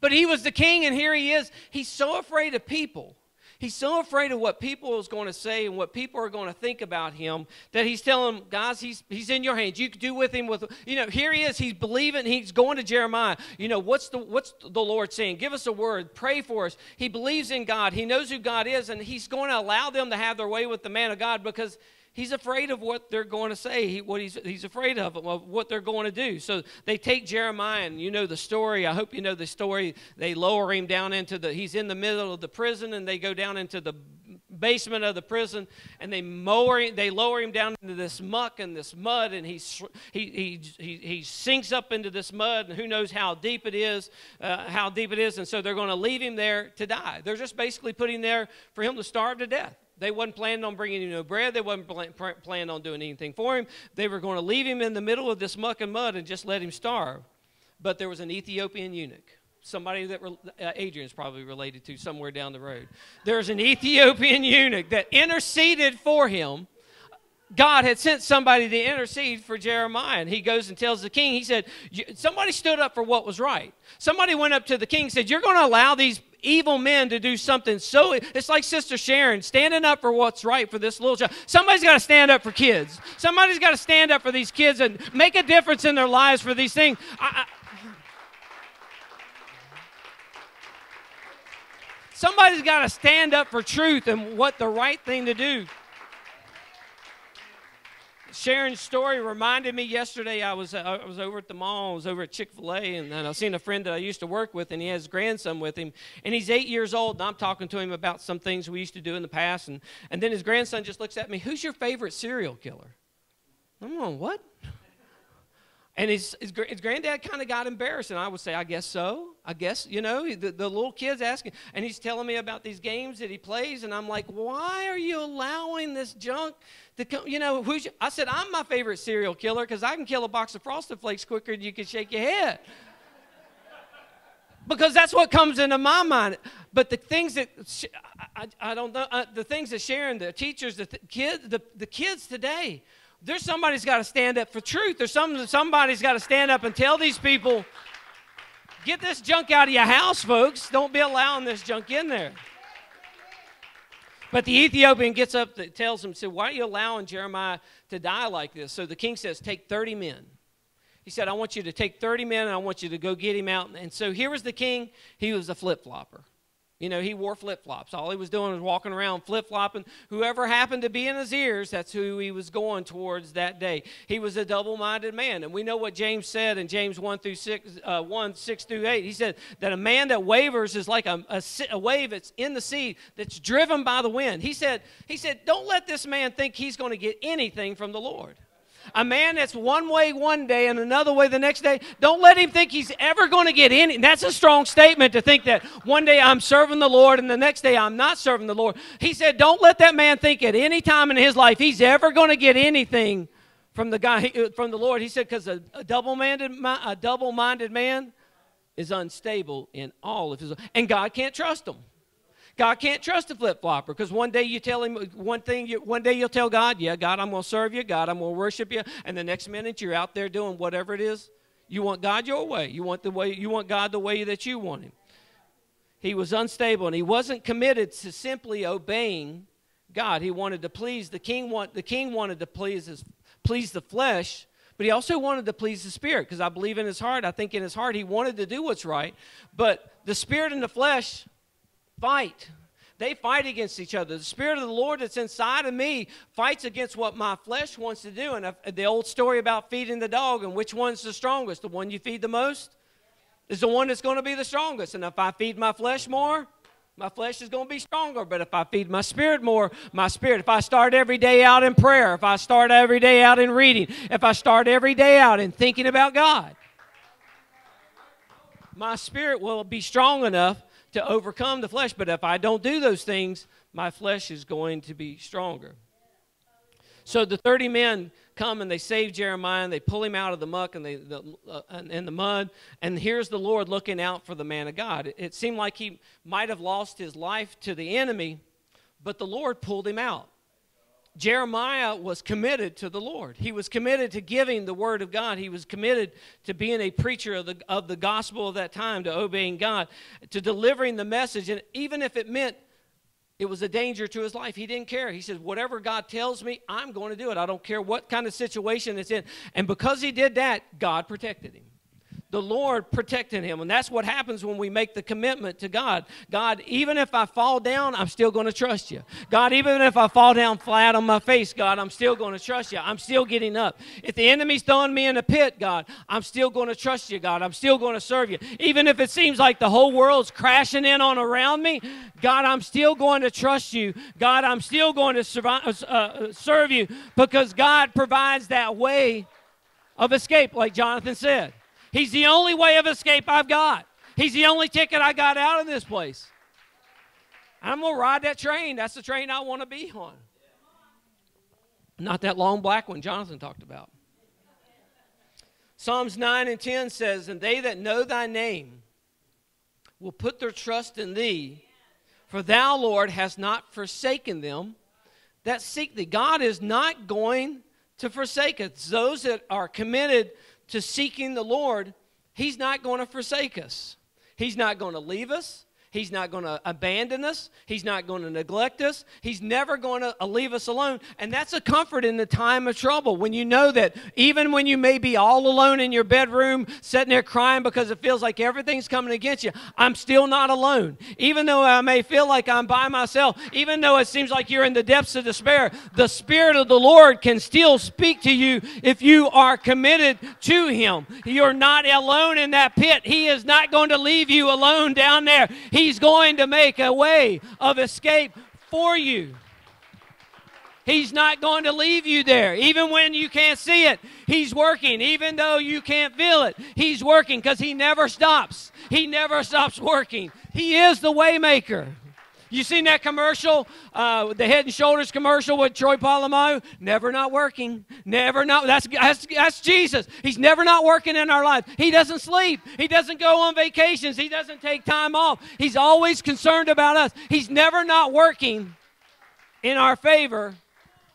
But he was the king, and here he is. He's so afraid of people He's so afraid of what people is going to say and what people are going to think about him that he's telling guys, he's, he's in your hands. You can do with him with, you know, here he is. He's believing. He's going to Jeremiah. You know, what's the, what's the Lord saying? Give us a word. Pray for us. He believes in God. He knows who God is, and he's going to allow them to have their way with the man of God because he's afraid of what they're going to say, he, what he's, he's afraid of, of what they're going to do. So they take Jeremiah, and you know the story. I hope you know the story. They lower him down into the, he's in the middle of the prison, and they go down into the basement of the prison and they mower they lower him down into this muck and this mud and he, he, he, he, he sinks up into this mud and who knows how deep it is uh, how deep it is and so they're going to leave him there to die they're just basically putting there for him to starve to death they wasn't planning on bringing him no bread. They wasn't planning on doing anything for him. They were going to leave him in the middle of this muck and mud and just let him starve. But there was an Ethiopian eunuch, somebody that uh, Adrian's probably related to somewhere down the road. There's an Ethiopian *laughs* eunuch that interceded for him. God had sent somebody to intercede for Jeremiah. And he goes and tells the king, he said, Somebody stood up for what was right. Somebody went up to the king and said, You're going to allow these evil men to do something so it's like sister sharon standing up for what's right for this little child. Somebody's got to stand up for kids. Somebody's got to stand up for these kids and make a difference in their lives for these things. I, I, somebody's got to stand up for truth and what the right thing to do Sharon's story reminded me yesterday. I was uh, I was over at the mall. I was over at Chick Fil A, and, and I seen a friend that I used to work with, and he has his grandson with him, and he's eight years old. And I'm talking to him about some things we used to do in the past, and and then his grandson just looks at me. Who's your favorite serial killer? I'm going, what? And his, his, his granddad kind of got embarrassed, and I would say, I guess so. I guess, you know, the, the little kid's asking, and he's telling me about these games that he plays, and I'm like, why are you allowing this junk to come? You know, who's, I said, I'm my favorite serial killer because I can kill a box of Frosted Flakes quicker than you can shake your head. because that's what comes into my mind. But the things that, I, I don't know, uh, the things that Sharon, the teachers, the th- kids, the, the kids today, there's somebody's got to stand up for truth. There's some, somebody's got to stand up and tell these people, get this junk out of your house, folks. Don't be allowing this junk in there. But the Ethiopian gets up, tells him, said, Why are you allowing Jeremiah to die like this? So the king says, Take 30 men. He said, I want you to take 30 men and I want you to go get him out. And so here was the king. He was a flip flopper. You know, he wore flip flops. All he was doing was walking around flip flopping. Whoever happened to be in his ears, that's who he was going towards that day. He was a double minded man. And we know what James said in James 1 through 6, uh, 1, 6 through 8. He said that a man that wavers is like a, a, a wave that's in the sea that's driven by the wind. He said, he said, Don't let this man think he's going to get anything from the Lord. A man that's one way one day and another way the next day, don't let him think he's ever going to get any. That's a strong statement to think that one day I'm serving the Lord and the next day I'm not serving the Lord. He said, don't let that man think at any time in his life he's ever going to get anything from the guy uh, from the Lord. He said, because a, a double-minded a double-minded man is unstable in all of his, and God can't trust him. God can't trust a flip flopper because one day you tell him one thing, you, one day you'll tell God, Yeah, God, I'm going to serve you. God, I'm going to worship you. And the next minute you're out there doing whatever it is. You want God your way. You want, the way, you want God the way that you want Him. He was unstable and he wasn't committed to simply obeying God. He wanted to please the king. Want, the king wanted to please, his, please the flesh, but he also wanted to please the spirit because I believe in his heart, I think in his heart, he wanted to do what's right. But the spirit and the flesh fight. They fight against each other. The Spirit of the Lord that's inside of me fights against what my flesh wants to do. And the old story about feeding the dog and which one's the strongest? The one you feed the most? is the one that's going to be the strongest. And if I feed my flesh more, my flesh is going to be stronger. But if I feed my spirit more, my spirit, if I start every day out in prayer, if I start every day out in reading, if I start every day out in thinking about God, my spirit will be strong enough to overcome the flesh. But if I don't do those things, my flesh is going to be stronger. So the 30 men come and they save Jeremiah and they pull him out of the muck and, they, the, uh, and, and the mud. And here's the Lord looking out for the man of God. It, it seemed like he might have lost his life to the enemy, but the Lord pulled him out. Jeremiah was committed to the Lord. He was committed to giving the word of God. He was committed to being a preacher of the, of the gospel of that time, to obeying God, to delivering the message. And even if it meant it was a danger to his life. He didn't care. He said, Whatever God tells me, I'm going to do it. I don't care what kind of situation it's in. And because he did that, God protected him the Lord protecting him. And that's what happens when we make the commitment to God. God, even if I fall down, I'm still going to trust you. God, even if I fall down flat on my face, God, I'm still going to trust you. I'm still getting up. If the enemy's throwing me in a pit, God, I'm still going to trust you, God. I'm still going to serve you. Even if it seems like the whole world's crashing in on around me, God, I'm still going to trust you. God, I'm still going to survive, uh, serve you because God provides that way of escape, like Johnathan said. He's the only way of escape I've got. He's the only ticket I got out of this place. I'm going to ride that train. That's the train I want to be on. Not that long black one Johnathan talked about. Psalms 9 and 10 says, And they that know thy name will put their trust in thee, for thou, Lord, hast not forsaken them that seek thee. God is not going to forsake us. Those that are committed to seeking the Lord, He's not going to forsake us. He's not going to leave us. He's not going to abandon us. He's not going to neglect us. He's never going to uh, leave us alone. And that's a comfort in the time of trouble when you know that even when you may be all alone in your bedroom, sitting there crying because it feels like everything's coming against you, I'm still not alone. Even though I may feel like I'm by myself, even though it seems like you're in the depths of despair, the Spirit of the Lord can still speak to you if you are committed to Him. You're not alone in that pit. He is not going to leave you alone down there. He He's going to make a way of escape for you. He's not going to leave you there. Even when you can't see it, He's working. Even though you can't feel it, He's working because He never stops. He never stops working. He is the waymaker. You seen that commercial, uh, the Head and Shoulders commercial with Troy Polamalu? Never not working. Never not. That's, that's, that's Jesus. He's never not working in our lives. He doesn't sleep. He doesn't go on vacations. He doesn't take time off. He's always concerned about us. He's never not working in our favor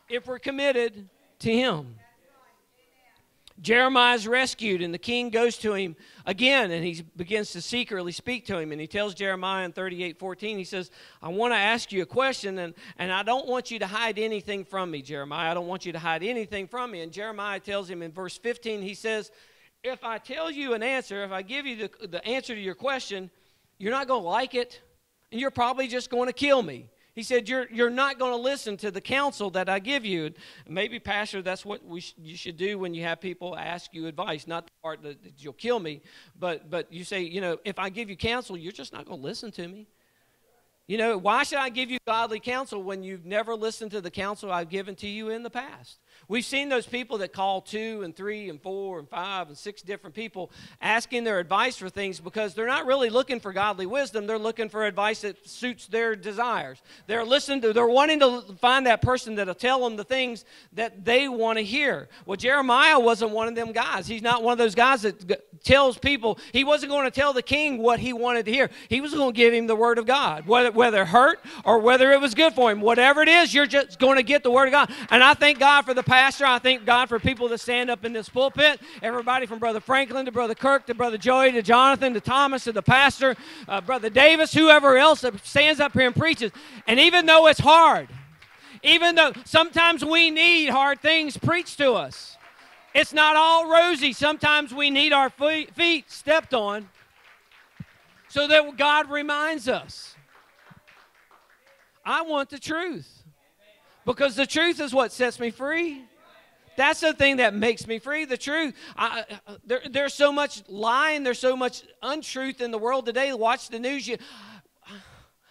if we're committed to Him. Jeremiah is rescued, and the king goes to him again, and he begins to secretly speak to him. And he tells Jeremiah in 38 14, he says, I want to ask you a question, and, and I don't want you to hide anything from me, Jeremiah. I don't want you to hide anything from me. And Jeremiah tells him in verse 15, he says, If I tell you an answer, if I give you the, the answer to your question, you're not going to like it, and you're probably just going to kill me. He said, You're, you're not going to listen to the counsel that I give you. Maybe, Pastor, that's what we sh- you should do when you have people ask you advice, not the part that, that you'll kill me, but, but you say, You know, if I give you counsel, you're just not going to listen to me. You know, why should I give you godly counsel when you've never listened to the counsel I've given to you in the past? We've seen those people that call two and three and four and five and six different people asking their advice for things because they're not really looking for godly wisdom. They're looking for advice that suits their desires. They're listening to, they're wanting to find that person that'll tell them the things that they want to hear. Well, Jeremiah wasn't one of them guys. He's not one of those guys that tells people, he wasn't going to tell the king what he wanted to hear. He was going to give him the word of God, whether, whether it hurt or whether it was good for him. Whatever it is, you're just going to get the word of God. And I thank God for the pastor. I thank God for people that stand up in this pulpit. Everybody from Brother Franklin to Brother Kirk to Brother Joey to Jonathan to Thomas to the pastor, uh, Brother Davis, whoever else that stands up here and preaches. And even though it's hard, even though sometimes we need hard things preached to us, it's not all rosy. Sometimes we need our feet stepped on so that God reminds us. I want the truth. Because the truth is what sets me free. That's the thing that makes me free. The truth. I, there, there's so much lying. There's so much untruth in the world today. Watch the news. You,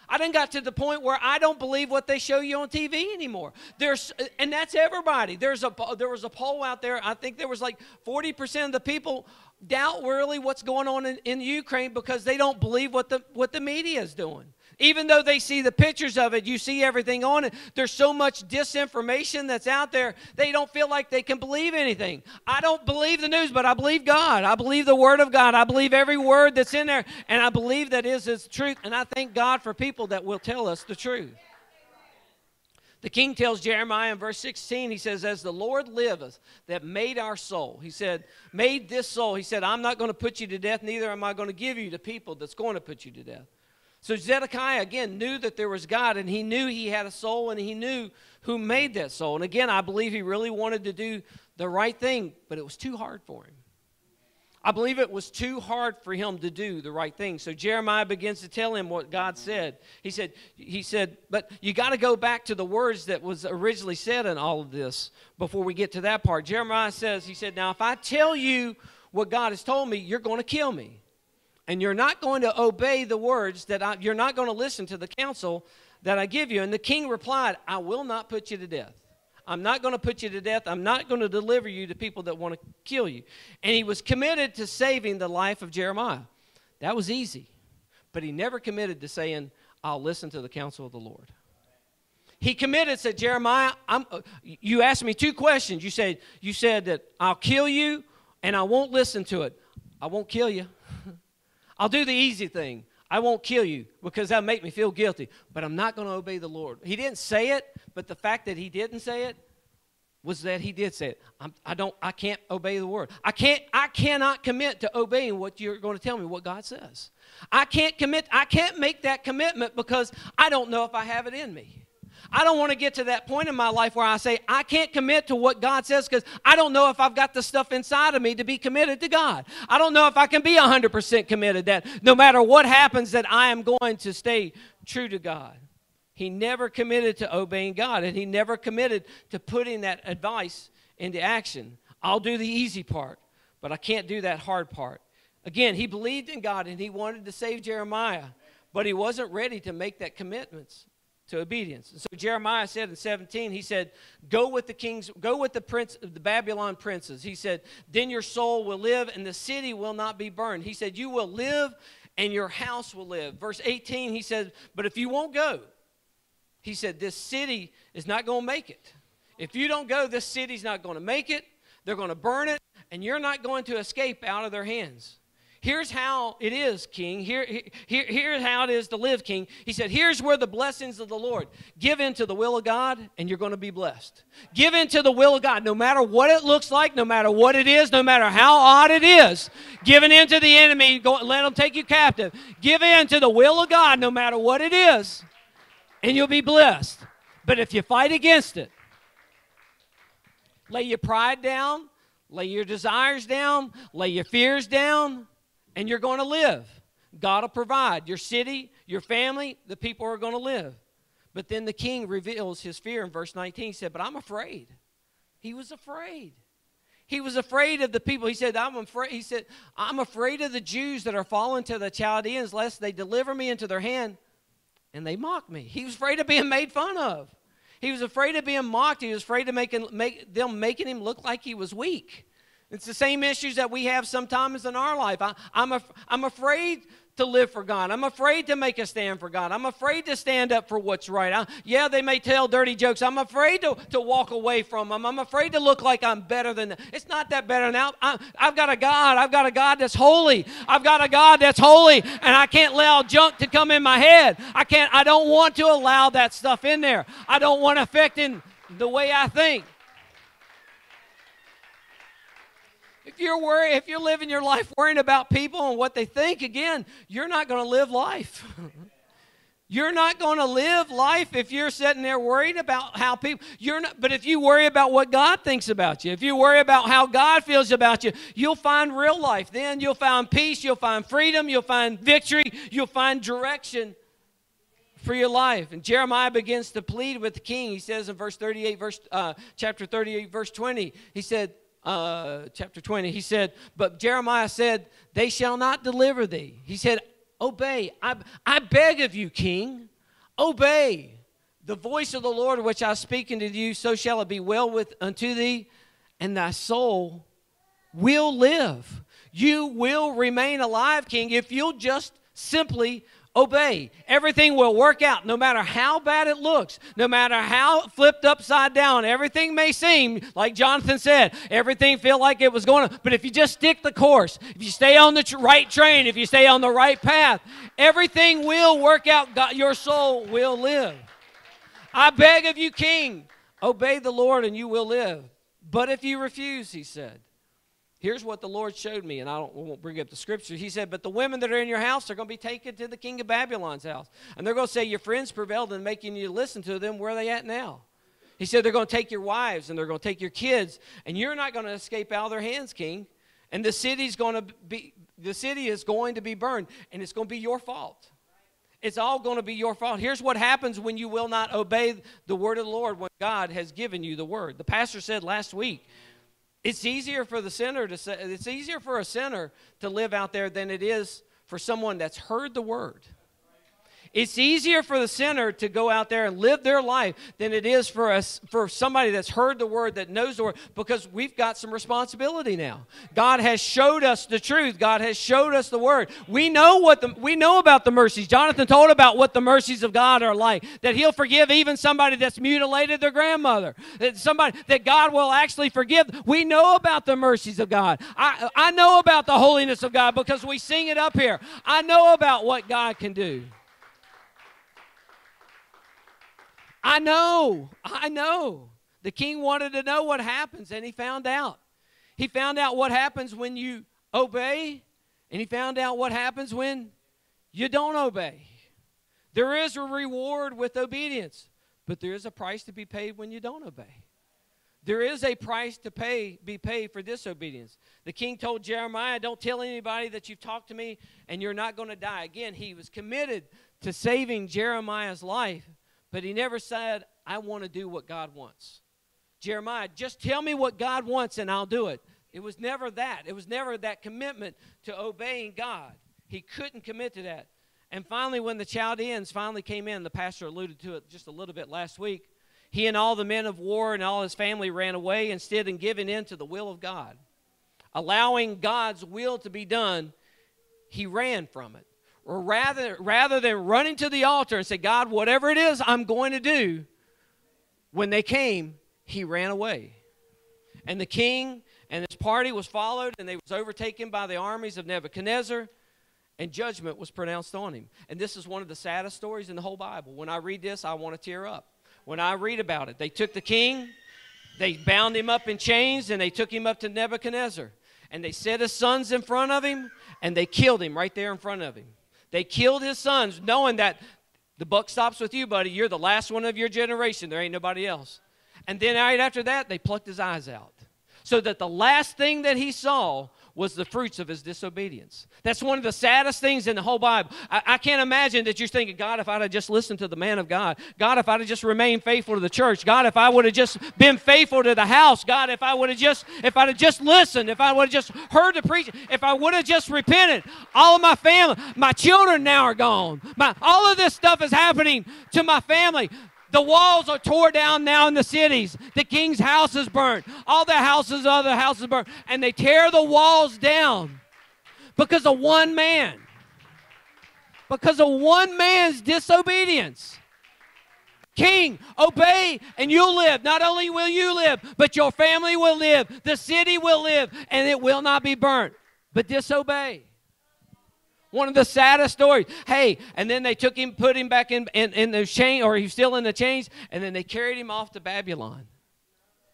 I done got to the point where I don't believe what they show you on TV anymore. There's, and that's everybody. There's a there was a poll out there. I think there was like 40 percent of the people doubt really what's going on in, in Ukraine because they don't believe what the what the media is doing. Even though they see the pictures of it, you see everything on it. There's so much disinformation that's out there. They don't feel like they can believe anything. I don't believe the news, but I believe God. I believe the Word of God. I believe every word that's in there, and I believe that is His truth. And I thank God for people that will tell us the truth. The king tells Jeremiah in verse 16, he says, As the Lord liveth, that made our soul, he said, made this soul, he said, I'm not going to put you to death, neither am I going to give you to people that's going to put you to death. So Zedekiah, again, knew that there was God, and he knew he had a soul, and he knew who made that soul. And again, I believe he really wanted to do the right thing, but it was too hard for him. I believe it was too hard for him to do the right thing. So Jeremiah begins to tell him what God said. He said, he said, but you got to go back to the words that was originally said in all of this before we get to that part. Jeremiah says, he said, now if I tell you what God has told me, you're going to kill me. And you're not going to obey the words that I, you're not going to listen to the counsel that I give you. And the king replied, I will not put you to death. I'm not going to put you to death. I'm not going to deliver you to people that want to kill you. And he was committed to saving the life of Jeremiah. That was easy. But he never committed to saying, I'll listen to the counsel of the Lord. He committed, said, Jeremiah, I'm, uh, you asked me two questions. You said, you said that I'll kill you and I won't listen to it. I won't kill you. I'll do the easy thing. I won't kill you because that'll make me feel guilty, but I'm not going to obey the Lord. He didn't say it, but the fact that he didn't say it was that he did say it. I'm, I don't. I can't obey the word. I can't. I cannot commit to obeying what you're going to tell me. What God says. I can't commit. I can't make that commitment because I don't know if I have it in me. I don't want to get to that point in my life where I say, I can't commit to what God says because I don't know if I've got the stuff inside of me to be committed to God. I don't know if I can be 100% committed that no matter what happens that I am going to stay true to God. He never committed to obeying God and he never committed to putting that advice into action. I'll do the easy part, but I can't do that hard part. Again, he believed in God and he wanted to save Jeremiah, but he wasn't ready to make that commitment to obedience. So Jeremiah said in 17, he said, Go with the kings, go with the prince of the Babylon princes. He said, Then your soul will live and the city will not be burned. He said, You will live and your house will live. Verse 18, he said, But if you won't go, he said, This city is not going to make it. If you don't go, this city's not going to make it. They're going to burn it, and you're not going to escape out of their hands. Here's how it is, King. Here, here, here's how it is to live, King. He said, Here's where the blessings of the Lord. Give into the will of God, and you're going to be blessed. Give into the will of God, no matter what it looks like, no matter what it is, no matter how odd it is. Giving into the enemy, go, let them take you captive. Give in to the will of God, no matter what it is, and you'll be blessed. But if you fight against it, lay your pride down, lay your desires down, lay your fears down, and you're going to live. God will provide. Your city, your family, the people are going to live. But then the king reveals his fear in verse 19. He said, But I'm afraid. He was afraid. He was afraid of the people. He said, I'm afraid. He said, I'm afraid of the Jews that are fallen to the Chaldeans, lest they deliver me into their hand and they mock me. He was afraid of being made fun of. He was afraid of being mocked. He was afraid of making, make, them making him look like he was weak. It's the same issues that we have sometimes in our life. I, am af- I'm afraid to live for God. I'm afraid to make a stand for God. I'm afraid to stand up for what's right. I, yeah, they may tell dirty jokes. I'm afraid to, to walk away from them. I'm afraid to look like I'm better than them. It's not that better now. I, I've got a God. I've got a God that's holy. I've got a God that's holy, and I can't allow junk to come in my head. I can't. I don't want to allow that stuff in there. I don't want to affect the way I think. If you're worried, if you're living your life worrying about people and what they think, again, you're not going to live life. *laughs* you're not going to live life if you're sitting there worried about how people you're not but if you worry about what God thinks about you, if you worry about how God feels about you, you'll find real life. Then you'll find peace, you'll find freedom, you'll find victory, you'll find direction for your life. And Jeremiah begins to plead with the king. He says in verse 38, verse, uh, chapter 38, verse 20, he said, uh, chapter 20, he said, But Jeremiah said, They shall not deliver thee. He said, Obey. I, I beg of you, king, obey the voice of the Lord which I speak unto you, so shall it be well with unto thee, and thy soul will live. You will remain alive, king, if you'll just simply obey. Everything will work out no matter how bad it looks, no matter how flipped upside down. Everything may seem, like Jonathan said, everything feel like it was going to, but if you just stick the course, if you stay on the tr- right train, if you stay on the right path, everything will work out. God, your soul will live. I beg of you, king, obey the Lord and you will live. But if you refuse, he said, Here's what the Lord showed me, and I don't, won't bring up the scripture. He said, But the women that are in your house are going to be taken to the king of Babylon's house. And they're going to say, Your friends prevailed in making you listen to them. Where are they at now? He said, They're going to take your wives and they're going to take your kids, and you're not going to escape out of their hands, king. And the city's going to be, the city is going to be burned, and it's going to be your fault. It's all going to be your fault. Here's what happens when you will not obey the word of the Lord when God has given you the word. The pastor said last week, it's easier for the sinner to say, it's easier for a sinner to live out there than it is for someone that's heard the word. It's easier for the sinner to go out there and live their life than it is for us for somebody that's heard the word that knows the word because we've got some responsibility now. God has showed us the truth. God has showed us the word. We know what the we know about the mercies. Jonathan told about what the mercies of God are like. That he'll forgive even somebody that's mutilated their grandmother. That somebody that God will actually forgive. We know about the mercies of God. I I know about the holiness of God because we sing it up here. I know about what God can do. I know, I know. The king wanted to know what happens, and he found out. He found out what happens when you obey, and he found out what happens when you don't obey. There is a reward with obedience, but there is a price to be paid when you don't obey. There is a price to pay be paid for disobedience. The king told Jeremiah, "Don't tell anybody that you've talked to me and you're not going to die." Again, he was committed to saving Jeremiah's life, but he never said, I want to do what God wants. Jeremiah, just tell me what God wants and I'll do it. It was never that. It was never that commitment to obeying God. He couldn't commit to that. And finally, when the Chaldeans finally came in, the pastor alluded to it just a little bit last week. He and all the men of war and all his family ran away instead of giving in to the will of God. Allowing God's will to be done, he ran from it. Rather, rather than running to the altar and say, God, whatever it is I'm going to do, when they came, he ran away. And the king and his party was followed, and they was overtaken by the armies of Nebuchadnezzar, and judgment was pronounced on him. And this is one of the saddest stories in the whole Bible. When I read this, I want to tear up. When I read about it, they took the king, they bound him up in chains, and they took him up to Nebuchadnezzar. And they set his sons in front of him, and they killed him right there in front of him. They killed his sons, knowing that the buck stops with you, buddy. You're the last one of your generation. There ain't nobody else. And then right after that, they plucked his eyes out. So that the last thing that he saw was the fruits of his disobedience. That's one of the saddest things in the whole Bible. I, I, can't imagine that you're thinking, God, if I'd have just listened to the man of God, God, if I'd have just remained faithful to the church, God, if I would have just been faithful to the house, God, if I would have just, if I'd have just listened, if I would have just heard the preaching, if I would have just repented, all of my family, my children now are gone. My, all of this stuff is happening to my family. The walls are tore down now in the cities. The king's house is burnt. All the houses, other houses burnt. And they tear the walls down because of one man. Because of one man's disobedience. King, obey and you'll live. Not only will you live, but your family will live. The city will live and it will not be burnt. But disobey. One of the saddest stories. Hey, and then they took him, put him back in, in, in the chain, or he's still in the chains, and then they carried him off to Babylon.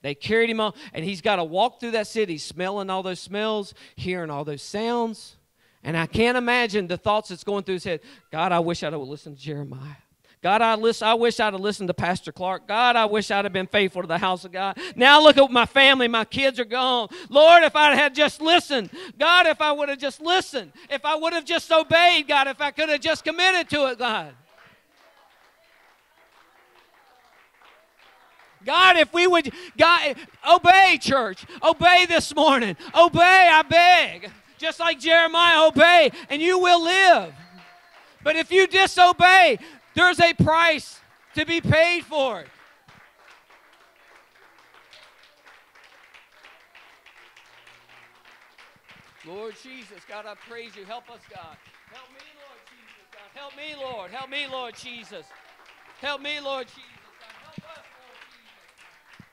They carried him off, and he's got to walk through that city smelling all those smells, hearing all those sounds. And I can't imagine the thoughts that's going through his head. God, I wish I'd have listened to Jeremiah. God, I, listen, I wish I'd have listened to Pastor Clark. God, I wish I'd have been faithful to the house of God. Now look at my family. My kids are gone. Lord, if I had just listened. God, if I would have just listened. If I would have just obeyed, God, if I could have just committed to it, God. God, if we would, God, obey, church. Obey this morning. Obey, I beg. Just like Jeremiah, obey, and you will live. But if you disobey, there's a price to be paid for it. Lord Jesus, God, I praise you. Help us, God. Help me, Lord Jesus. God, help me, Lord. Help me, Lord Jesus. Help me, Lord Jesus. God, help us, Lord Jesus.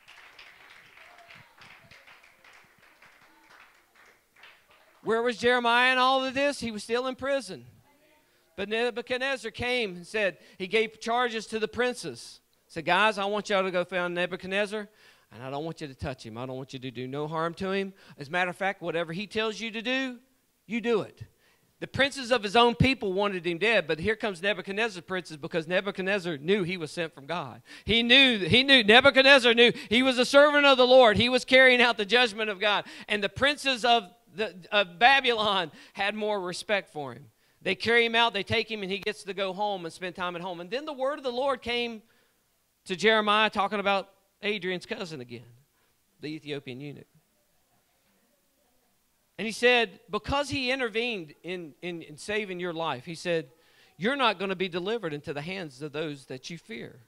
Where was Jeremiah in all of this? He was still in prison. But Nebuchadnezzar came and said, he gave charges to the princes. Said, guys, I want y'all to go find Nebuchadnezzar, and I don't want you to touch him. I don't want you to do no harm to him. As a matter of fact, whatever he tells you to do, you do it. The princes of his own people wanted him dead, but here comes Nebuchadnezzar's princes because Nebuchadnezzar knew he was sent from God. He knew, he knew, Nebuchadnezzar knew he was a servant of the Lord. He was carrying out the judgment of God. And the princes of, the, of Babylon had more respect for him. They carry him out, they take him, and he gets to go home and spend time at home. And then the word of the Lord came to Jeremiah talking about Adrian's cousin again, the Ethiopian eunuch. And he said, because he intervened in, in, in saving your life, he said, you're not going to be delivered into the hands of those that you fear.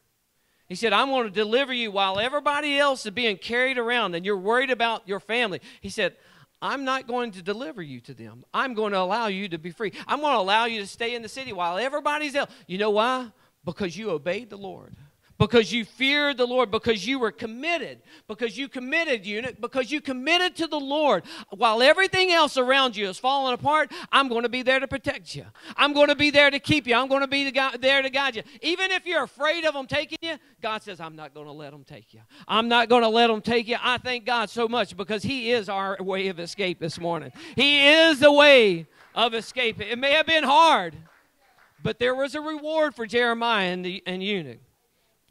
He said, I'm going to deliver you while everybody else is being carried around and you're worried about your family. He said, I'm not going to deliver you to them. I'm going to allow you to be free. I'm going to allow you to stay in the city while everybody's else. You know why? Because you obeyed the Lord because you feared the Lord, because you were committed, because you committed, eunuch, because you committed to the Lord. While everything else around you is falling apart, I'm going to be there to protect you. I'm going to be there to keep you. I'm going to be the there to guide you. Even if you're afraid of them taking you, God says, I'm not going to let them take you. I'm not going to let them take you. I thank God so much because He is our way of escape this morning. He is the way of escape. It may have been hard, but there was a reward for Jeremiah and the and eunuch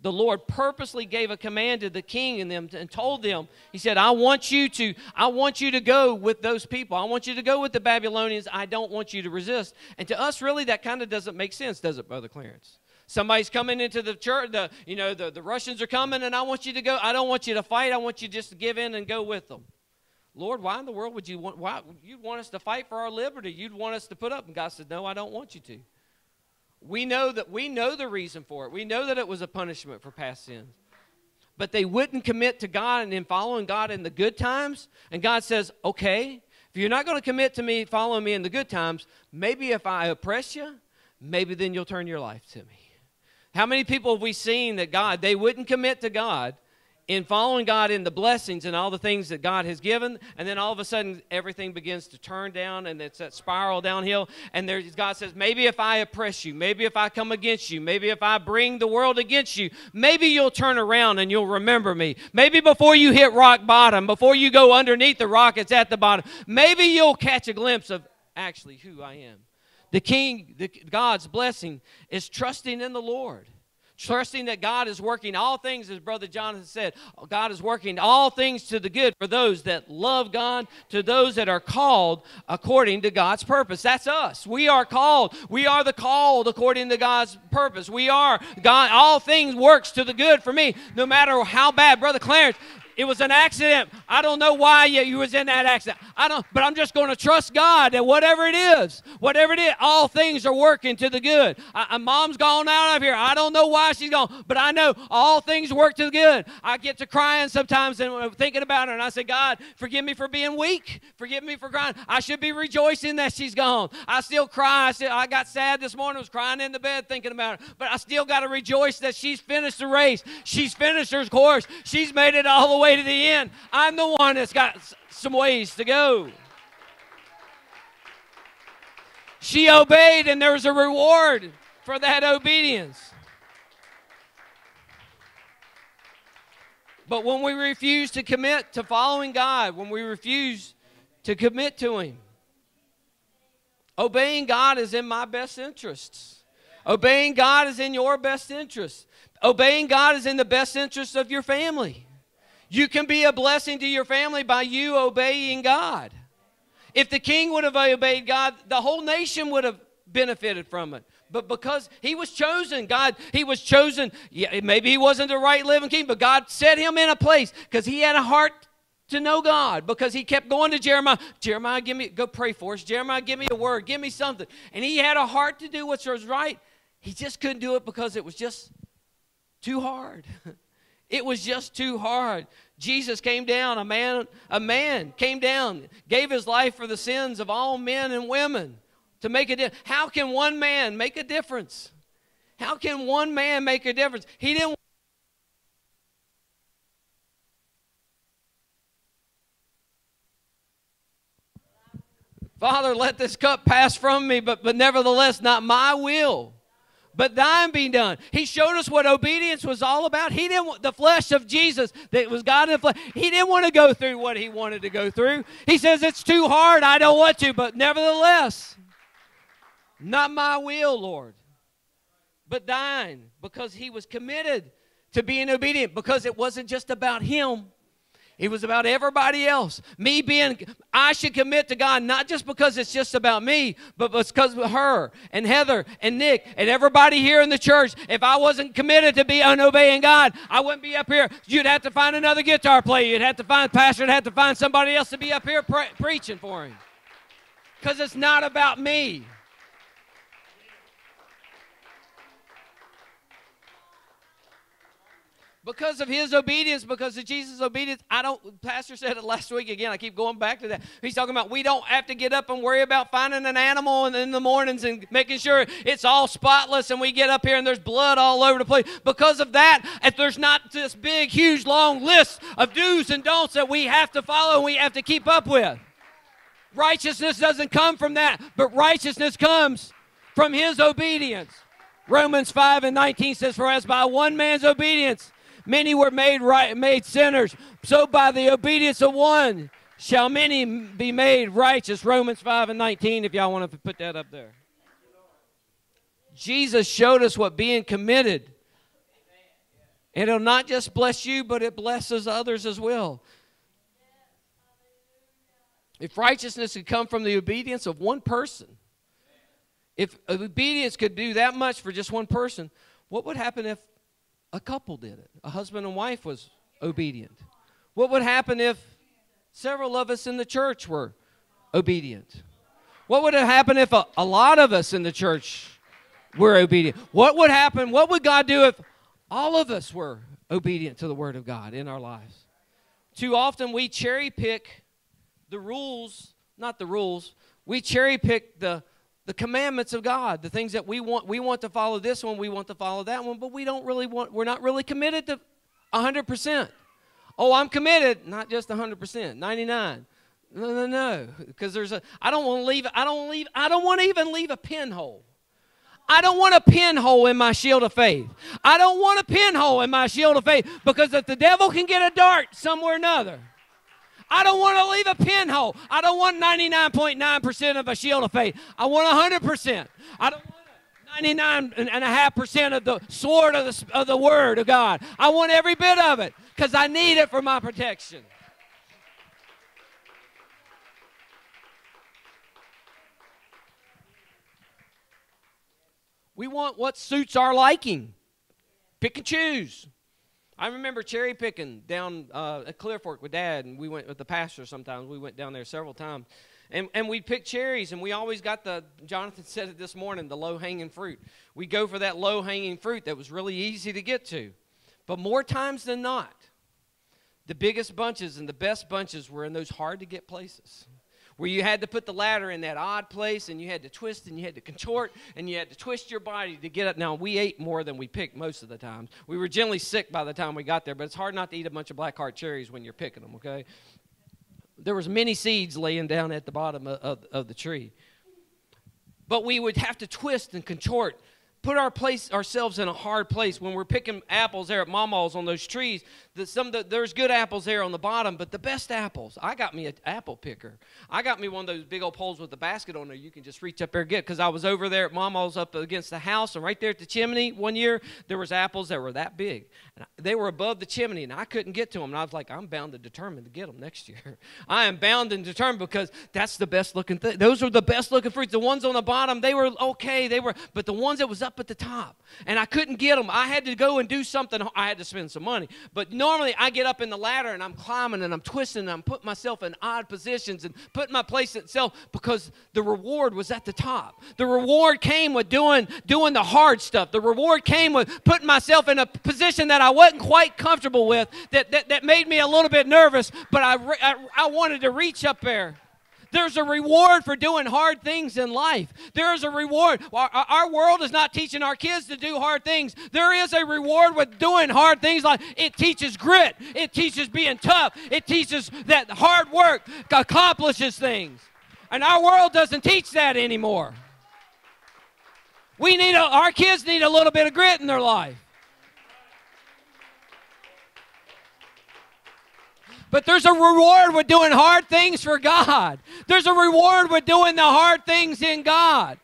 the Lord purposely gave a command to the king and them and told them, He said, I want you to, I want you to go with those people. I want you to go with the Babylonians. I don't want you to resist. And to us, really, that kind of doesn't make sense, does it, Brother Clarence? Somebody's coming into the church, the, you know, the, the Russians are coming, and I want you to go. I don't want you to fight. I want you just to give in and go with them. Lord, why in the world would you want, why, you'd want us to fight for our liberty? You'd want us to put up. And God said, no, I don't want you to. We know that we know the reason for it. We know that it was a punishment for past sins. But they wouldn't commit to God and in following God in the good times. And God says, okay, if you're not going to commit to me following me in the good times, maybe if I oppress you, maybe then you'll turn your life to me. How many people have we seen that God, they wouldn't commit to God in following God in the blessings and all the things that God has given, and then all of a sudden everything begins to turn down and it's that spiral downhill. And God says, maybe if I oppress you, maybe if I come against you, maybe if I bring the world against you, maybe you'll turn around and you'll remember me. Maybe before you hit rock bottom, before you go underneath the rock, it's at the bottom. Maybe you'll catch a glimpse of actually who I am. The King, the, God's blessing is trusting in the Lord trusting that God is working all things, as Brother Jonathan said, God is working all things to the good for those that love God, to those that are called according to God's purpose. That's us. We are called. We are the called according to God's purpose. We are God. All things works to the good for me, no matter how bad. Brother Clarence, it was an accident. I don't know why you was in that accident. I don't, but I'm just going to trust God that whatever it is, whatever it is, all things are working to the good. I, mom's gone out of here. I don't know why she's gone, but I know all things work to the good. I get to crying sometimes and thinking about her, and I say, God, forgive me for being weak. Forgive me for crying. I should be rejoicing that she's gone. I still cry. I, still, I got sad this morning. I was crying in the bed thinking about her, but I still got to rejoice that she's finished the race. She's finished her course. She's made it all the way to the end. I'm the one that's got some ways to go. She obeyed, and there was a reward for that obedience. But when we refuse to commit to following God, when we refuse to commit to Him, obeying God is in my best interests. Obeying God is in your best interest. Obeying God is in the best interest of your family. You can be a blessing to your family by you obeying God. If the king would have obeyed God, the whole nation would have benefited from it. But because he was chosen, God, he was chosen. Yeah, maybe he wasn't the right living king, but God set him in a place because he had a heart to know God because he kept going to Jeremiah. Jeremiah, give me, go pray for us. Jeremiah, give me a word, give me something. And he had a heart to do what was right. He just couldn't do it because it was just too hard. *laughs* It was just too hard. Jesus came down, a man, a man came down, gave his life for the sins of all men and women to make a difference. How can one man make a difference? How can one man make a difference? He didn't Father, let this cup pass from me, but, but nevertheless, not my will, but thine be done. He showed us what obedience was all about. He didn't want the flesh of Jesus that was God in the flesh. He didn't want to go through what he wanted to go through. He says, It's too hard. I don't want to, but nevertheless, not my will, Lord, but thine, because he was committed to being obedient, because it wasn't just about him. It was about everybody else. Me being, I should commit to God not just because it's just about me, but because of her and Heather and Nick and everybody here in the church. If I wasn't committed to be obeying God, I wouldn't be up here. You'd have to find another guitar player. You'd have to find pastor. You'd have to find somebody else to be up here pre- preaching for him. Because it's not about me. Because of his obedience, because of Jesus' obedience, I don't, Pastor said it last week again. I keep going back to that. He's talking about we don't have to get up and worry about finding an animal in, in the mornings and making sure it's all spotless and we get up here and there's blood all over the place. Because of that, if there's not this big, huge, long list of do's and don'ts that we have to follow and we have to keep up with. Righteousness doesn't come from that, but righteousness comes from his obedience. Romans 5 and 19 says, For as by one man's obedience, Many were made right, made sinners. So by the obedience of one shall many be made righteous. Romans 5 and 19, if y'all want to put that up there. Jesus showed us what being committed. It'll not just bless you, but it blesses others as well. If righteousness could come from the obedience of one person, if obedience could do that much for just one person, what would happen if a couple did it. A husband and wife was obedient. What would happen if several of us in the church were obedient? What would have happened if a, a lot of us in the church were obedient? What would happen? What would God do if all of us were obedient to the Word of God in our lives? Too often we cherry pick the rules, not the rules, we cherry pick the the commandments of God, the things that we want. We want to follow this one, we want to follow that one, but we don't really want, we're not really committed to 100%. Oh, I'm committed, not just 100%, 99. No, no, no, because there's a, I don't want to leave, I don't leave, I don't want to even leave a pinhole. I don't want a pinhole in my shield of faith. I don't want a pinhole in my shield of faith because if the devil can get a dart somewhere or another, I don't want to leave a pinhole. I don't want 99.9% of a shield of faith. I want 100%. I don't want 99.5% of the sword of the, of the Word of God. I want every bit of it because I need it for my protection. We want what suits our liking. Pick and choose. I remember cherry picking down uh, at Clear Fork with Dad, and we went with the pastor sometimes. We went down there several times. And, and we'd pick cherries, and we always got the, Jonathan said it this morning, the low hanging fruit. We go for that low hanging fruit that was really easy to get to. But more times than not, the biggest bunches and the best bunches were in those hard to get places where you had to put the ladder in that odd place and you had to twist and you had to contort and you had to twist your body to get up. Now, we ate more than we picked most of the times. We were generally sick by the time we got there, but it's hard not to eat a bunch of black heart cherries when you're picking them, okay? There was many seeds laying down at the bottom of, of, of the tree. But we would have to twist and contort put our place ourselves in a hard place when we're picking apples there at Mama's on those trees. That some the, there's good apples there on the bottom, but the best apples. I got me an apple picker. I got me one of those big old poles with the basket on there. You can just reach up there and get. Because I was over there at Mama's up against the house, and right there at the chimney one year there was apples that were that big, and they were above the chimney, and I couldn't get to them. And I was like, I'm bound and determined to get them next year. *laughs* I am bound and determined because that's the best looking thing. Those were the best looking fruits. The ones on the bottom, they were okay. They were, but the ones that was up at the top, and I couldn't get them. I had to go and do something. I had to spend some money. But normally I get up in the ladder and I'm climbing and I'm twisting and I'm putting myself in odd positions and putting my place itself because the reward was at the top. The reward came with doing doing the hard stuff. The reward came with putting myself in a position that I wasn't quite comfortable with. That that, that made me a little bit nervous, but I, I I wanted to reach up there. There's a reward for doing hard things in life. There is a reward. Our, our- world is not teaching our kids to do hard things. There is a reward with doing hard things. Like it teaches grit. It teaches being tough. It teaches that hard work accomplishes things. And our world doesn't teach that anymore. We need a, our kids need a little bit of grit in their life. But there's a reward with doing hard things for God. There's a reward with doing the hard things in God.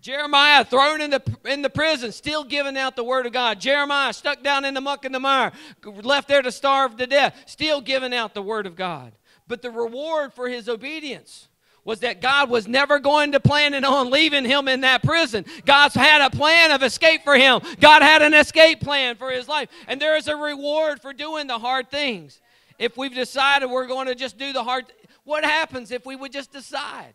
Jeremiah thrown in the, in the prison, still giving out the word of God. Jeremiah stuck down in the muck and the mire, left there to starve to death, still giving out the word of God. But the reward for his obedience was that God was never going to plan on leaving him in that prison. God's had a plan of escape for him. God had an escape plan for his life. And there is a reward for doing the hard things. If we've decided we're going to just do the hard what happens if we would just decide?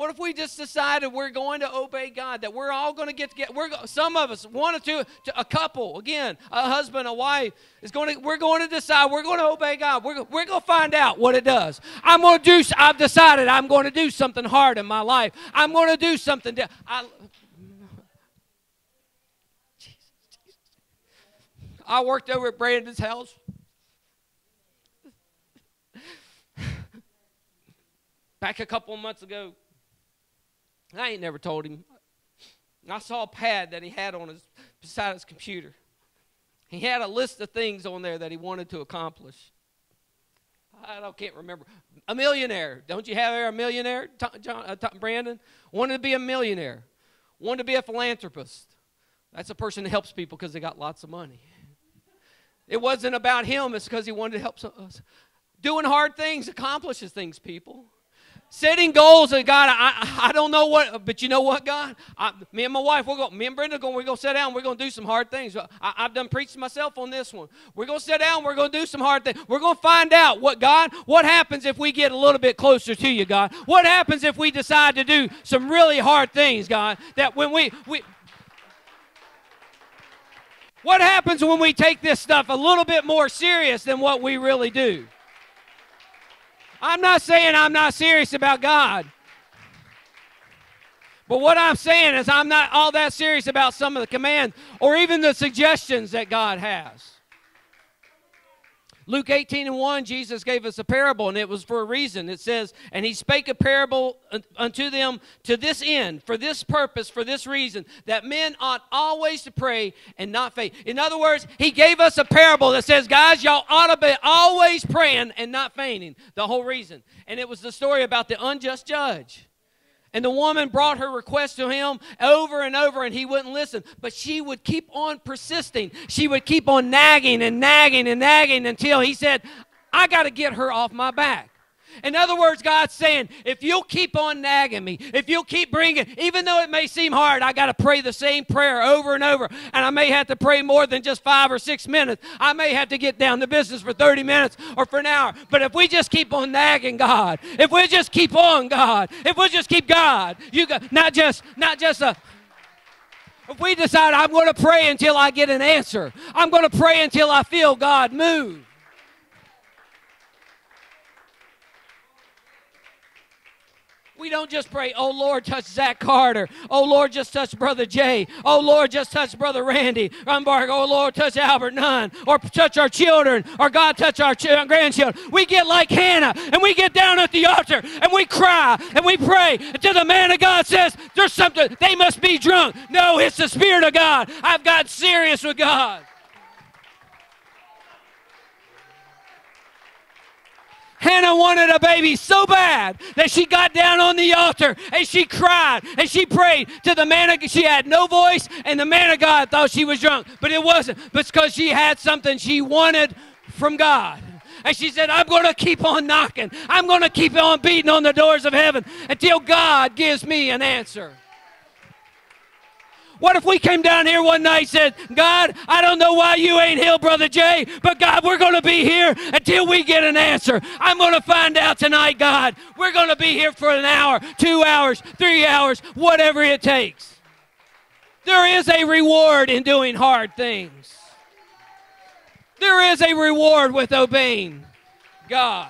What if we just decided we're going to obey God? That we're all going to get together. We're go- some of us, one or two, to a couple, again, a husband, a wife, is going to. We're going to decide we're going to obey God. We're, we're going to find out what it does. I'm going to do. I've decided I'm going to do something hard in my life. I'm going to do something. I, I worked over at Brandon's house. *laughs* Back a couple months ago, I ain't never told him. I saw a pad that he had on his beside his computer. He had a list of things on there that he wanted to accomplish. I don't, can't remember. A millionaire. Don't you have a millionaire, Tom, John, uh, Tom, Brandon? Wanted to be a millionaire. Wanted to be a philanthropist. That's a person that helps people because they got lots of money. It wasn't about him. It's because he wanted to help us. Doing hard things accomplishes things, people. Setting goals that God, I, I don't know what, but you know what, God? I, me and my wife, we're going, me and Brenda, going, we're going to sit down. We're going to do some hard things. I, I've done preached myself on this one. We're going to sit down. We're going to do some hard things. We're going to find out what God, what happens if we get a little bit closer to you, God? What happens if we decide to do some really hard things, God? That when we, we, what happens when we take this stuff a little bit more serious than what we really do? I'm not saying I'm not serious about God. But what I'm saying is, I'm not all that serious about some of the commands or even the suggestions that God has. Luke 18 and 1, Jesus gave us a parable, and it was for a reason. It says, And he spake a parable unto them to this end, for this purpose, for this reason, that men ought always to pray and not faint. In other words, he gave us a parable that says, Guys, y'all ought to be always praying and not fainting. The whole reason. And it was the story about the unjust judge. And the woman brought her request to him over and over, and he wouldn't listen. But she would keep on persisting. She would keep on nagging and nagging and nagging until he said, I got to get her off my back. In other words, God's saying, if you'll keep on nagging me, if you'll keep bringing, even though it may seem hard, I got to pray the same prayer over and over. And I may have to pray more than just five or six minutes. I may have to get down to business for 30 minutes or for an hour. But if we just keep on nagging God, if we just keep on God, if we just keep God, you got not just, not just a, if we decide I'm going to pray until I get an answer, I'm going to pray until I feel God move. We don't just pray, oh Lord, touch Zach Carter. Oh Lord, just touch Brother Jay. Oh Lord, just touch Brother Randy Rumbarg. Oh Lord, touch Albert Nunn. Or touch our children. Or God, touch our ch- grandchildren. We get like Hannah and we get down at the altar and we cry and we pray until the man of God says, there's something, they must be drunk. No, it's the Spirit of God. I've got serious with God. Hannah wanted a baby so bad that she got down on the altar and she cried and she prayed to the man of she had no voice and the man of God thought she was drunk, but it wasn't. Because she had something she wanted from God. And she said, I'm going to keep on knocking. I'm going to keep on beating on the doors of heaven until God gives me an answer. What if we came down here one night and said, God, I don't know why you ain't healed, Brother Jay, but God, we're going to be here until we get an answer. I'm going to find out tonight, God. We're going to be here for an hour, two hours, three hours, whatever it takes. There is a reward in doing hard things. There is a reward with obeying God.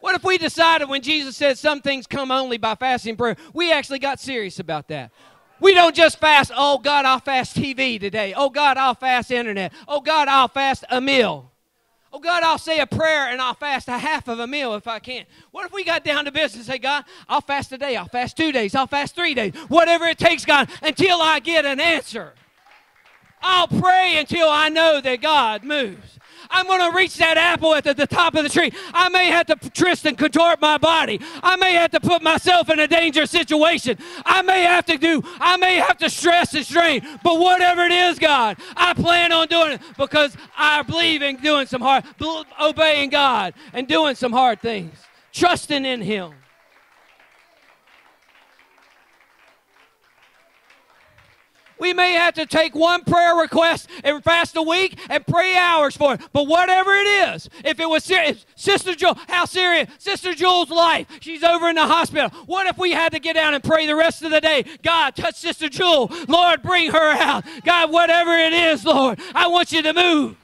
What if we decided when Jesus said some things come only by fasting prayer, we actually got serious about that? We don't just fast, oh God, I'll fast TV today. Oh God, I'll fast internet. Oh God, I'll fast a meal. Oh God, I'll say a prayer and I'll fast a half of a meal if I can. What if we got down to business and say, God, I'll fast a day, I'll fast two days, I'll fast three days, whatever it takes, God, until I get an answer. I'll pray until I know that God moves. I'm going to reach that apple at the, the, top of the tree. I may have to twist and contort my body. I may have to put myself in a dangerous situation. I may have to do, I may have to stress and strain. But whatever it is, God, I plan on doing it because I believe in doing some hard, obeying God and doing some hard things, trusting in Him. We may have to take one prayer request and fast a week and pray hours for it. But whatever it is, if it was serious, Sister Jewel, how serious? Sister Jewel's life, she's over in the hospital. What if we had to get down and pray the rest of the day? God, touch Sister Jewel. Lord, bring her out. God, whatever it is, Lord, I want you to move.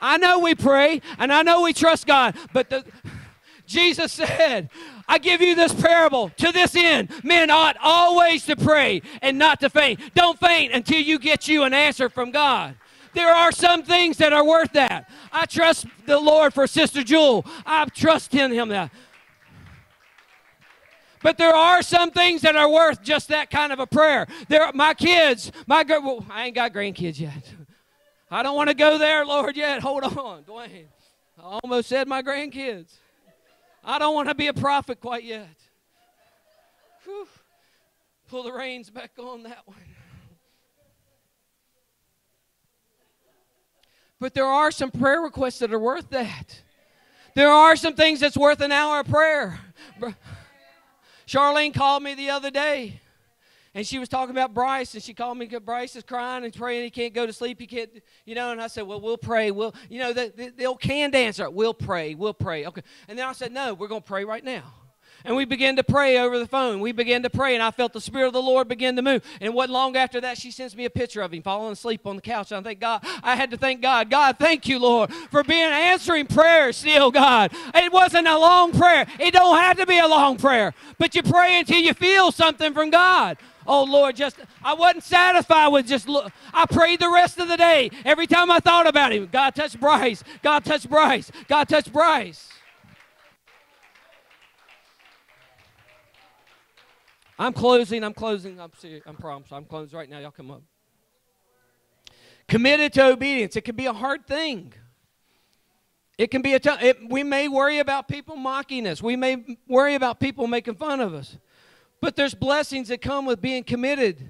I know we pray and I know we trust God, but the, *sighs* Jesus said, I give you this parable to this end. Men ought always to pray and not to faint. Don't faint until you get you an answer from God. There are some things that are worth that. I trust the Lord for Sister Jewel. I trust in Him that. But there are some things that are worth just that kind of a prayer. There, my kids, my well, I ain't got grandkids yet. I don't want to go there, Lord, yet. Hold on, Duane. I almost said my grandkids. I don't want to be a prophet quite yet. Whew. Pull the reins back on that one. But there are some prayer requests that are worth that. There are some things that's worth an hour of prayer. Charlene called me the other day and she was talking about Bryce, and she called me Bryce is crying and praying. He can't go to sleep. He can't, you know. And I said, "Well, we'll pray. We'll, you know, the, the, the old canned answer. We'll pray. We'll pray. Okay." And then I said, "No, we're going to pray right now." And we began to pray over the phone. We began to pray, and I felt the Spirit of the Lord begin to move. And it wasn't long after that, she sends me a picture of him falling asleep on the couch. And I thank God. I had to thank God. God, thank you, Lord, for being answering prayers still, God. It wasn't a long prayer. It don't have to be a long prayer. But you pray until you feel something from God. Oh Lord, just I wasn't satisfied with just look. I prayed the rest of the day. Every time I thought about him, God touched Bryce. God touched Bryce. God touched Bryce. I'm closing. I'm closing. I'm serious. I'm promised. I'm closing right now. Y'all come up. Committed to obedience. It can be a hard thing. It can be a. T- it, we may worry about people mocking us. We may worry about people making fun of us. But there's blessings that come with being committed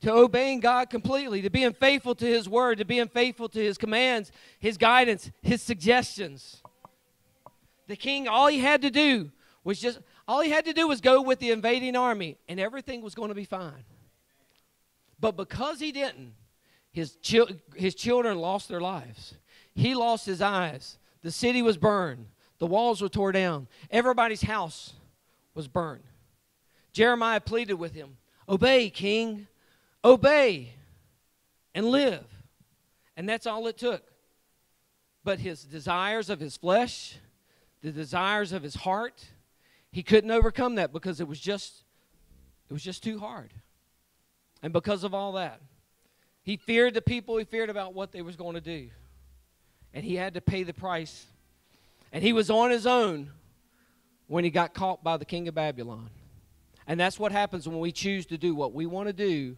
to obeying God completely, to being faithful to His word, to being faithful to His commands, His guidance, His suggestions. The king, all he had to do was just, all he had to do was go with the invading army, and everything was going to be fine. But because he didn't, his, his children lost their lives. He lost his eyes. The city was burned. The walls were torn down. Everybody's house was burned. Jeremiah pleaded with him Obey, king, obey, and live. And that's all it took. But his desires of his flesh, the desires of his heart, he couldn't overcome that because it was just it was just too hard. And because of all that, he feared the people, he feared about what they was going to do. And he had to pay the price. And he was on his own when he got caught by the king of Babylon. And that's what happens when we choose to do what we want to do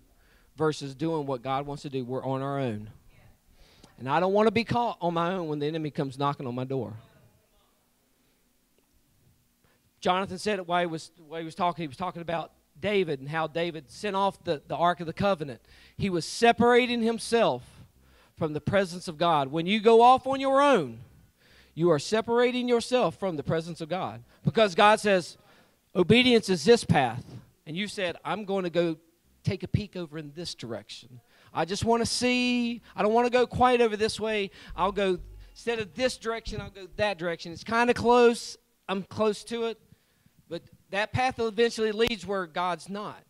versus doing what God wants to do. We're on our own. And I don't want to be caught on my own when the enemy comes knocking on my door. Johnathan said it while he was, while he was talking. He was talking about David and how David sent off the, the Ark of the Covenant. He was separating himself from the presence of God. When you go off on your own, you are separating yourself from the presence of God. Because God says, obedience is this path. And you said, I'm going to go take a peek over in this direction. I just want to see. I don't want to go quite over this way. I'll go, instead of this direction, I'll go that direction. It's kind of close. I'm close to it. But that path eventually leads where God's not.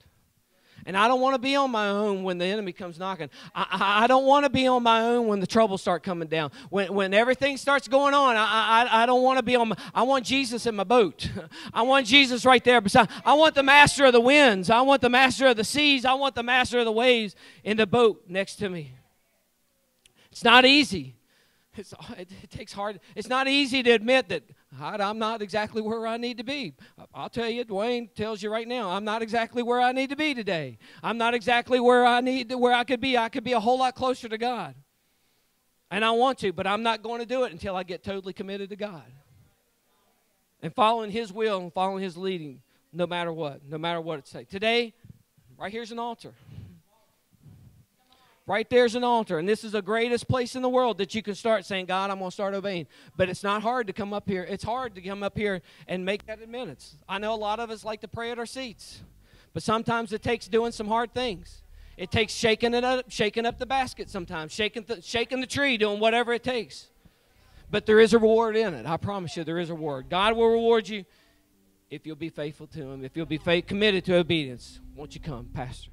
And I don't want to be on my own when the enemy comes knocking. I, I, don't want to be on my own when the troubles start coming down. When, when everything starts going on, I, I, I don't want to be on my, I want Jesus in my boat. *laughs* I want Jesus right there beside. I want the master of the winds. I want the master of the seas. I want the master of the waves in the boat next to me. It's not easy. It's, it, it takes hard. It's not easy to admit that I'm not exactly where I need to be. I'll tell you, Duane tells you right now, I'm not exactly where I need to be today. I'm not exactly where I need to, where I could be. I could be a whole lot closer to God. And I want to, but I'm not going to do it until I get totally committed to God. And following his will and following his leading no matter what, no matter what it takes. Today, right here's an altar. Right there's an altar, and this is the greatest place in the world that you can start saying, God, I'm going to start obeying. But it's not hard to come up here. It's hard to come up here and make that admittance. I know a lot of us like to pray at our seats, but sometimes it takes doing some hard things. It takes shaking it up, shaking up the basket sometimes, shaking the, shaking the tree, doing whatever it takes. But there is a reward in it. I promise you, there is a reward. God will reward you if you'll be faithful to Him, if you'll be faith, committed to obedience. Won't you come, Pastor?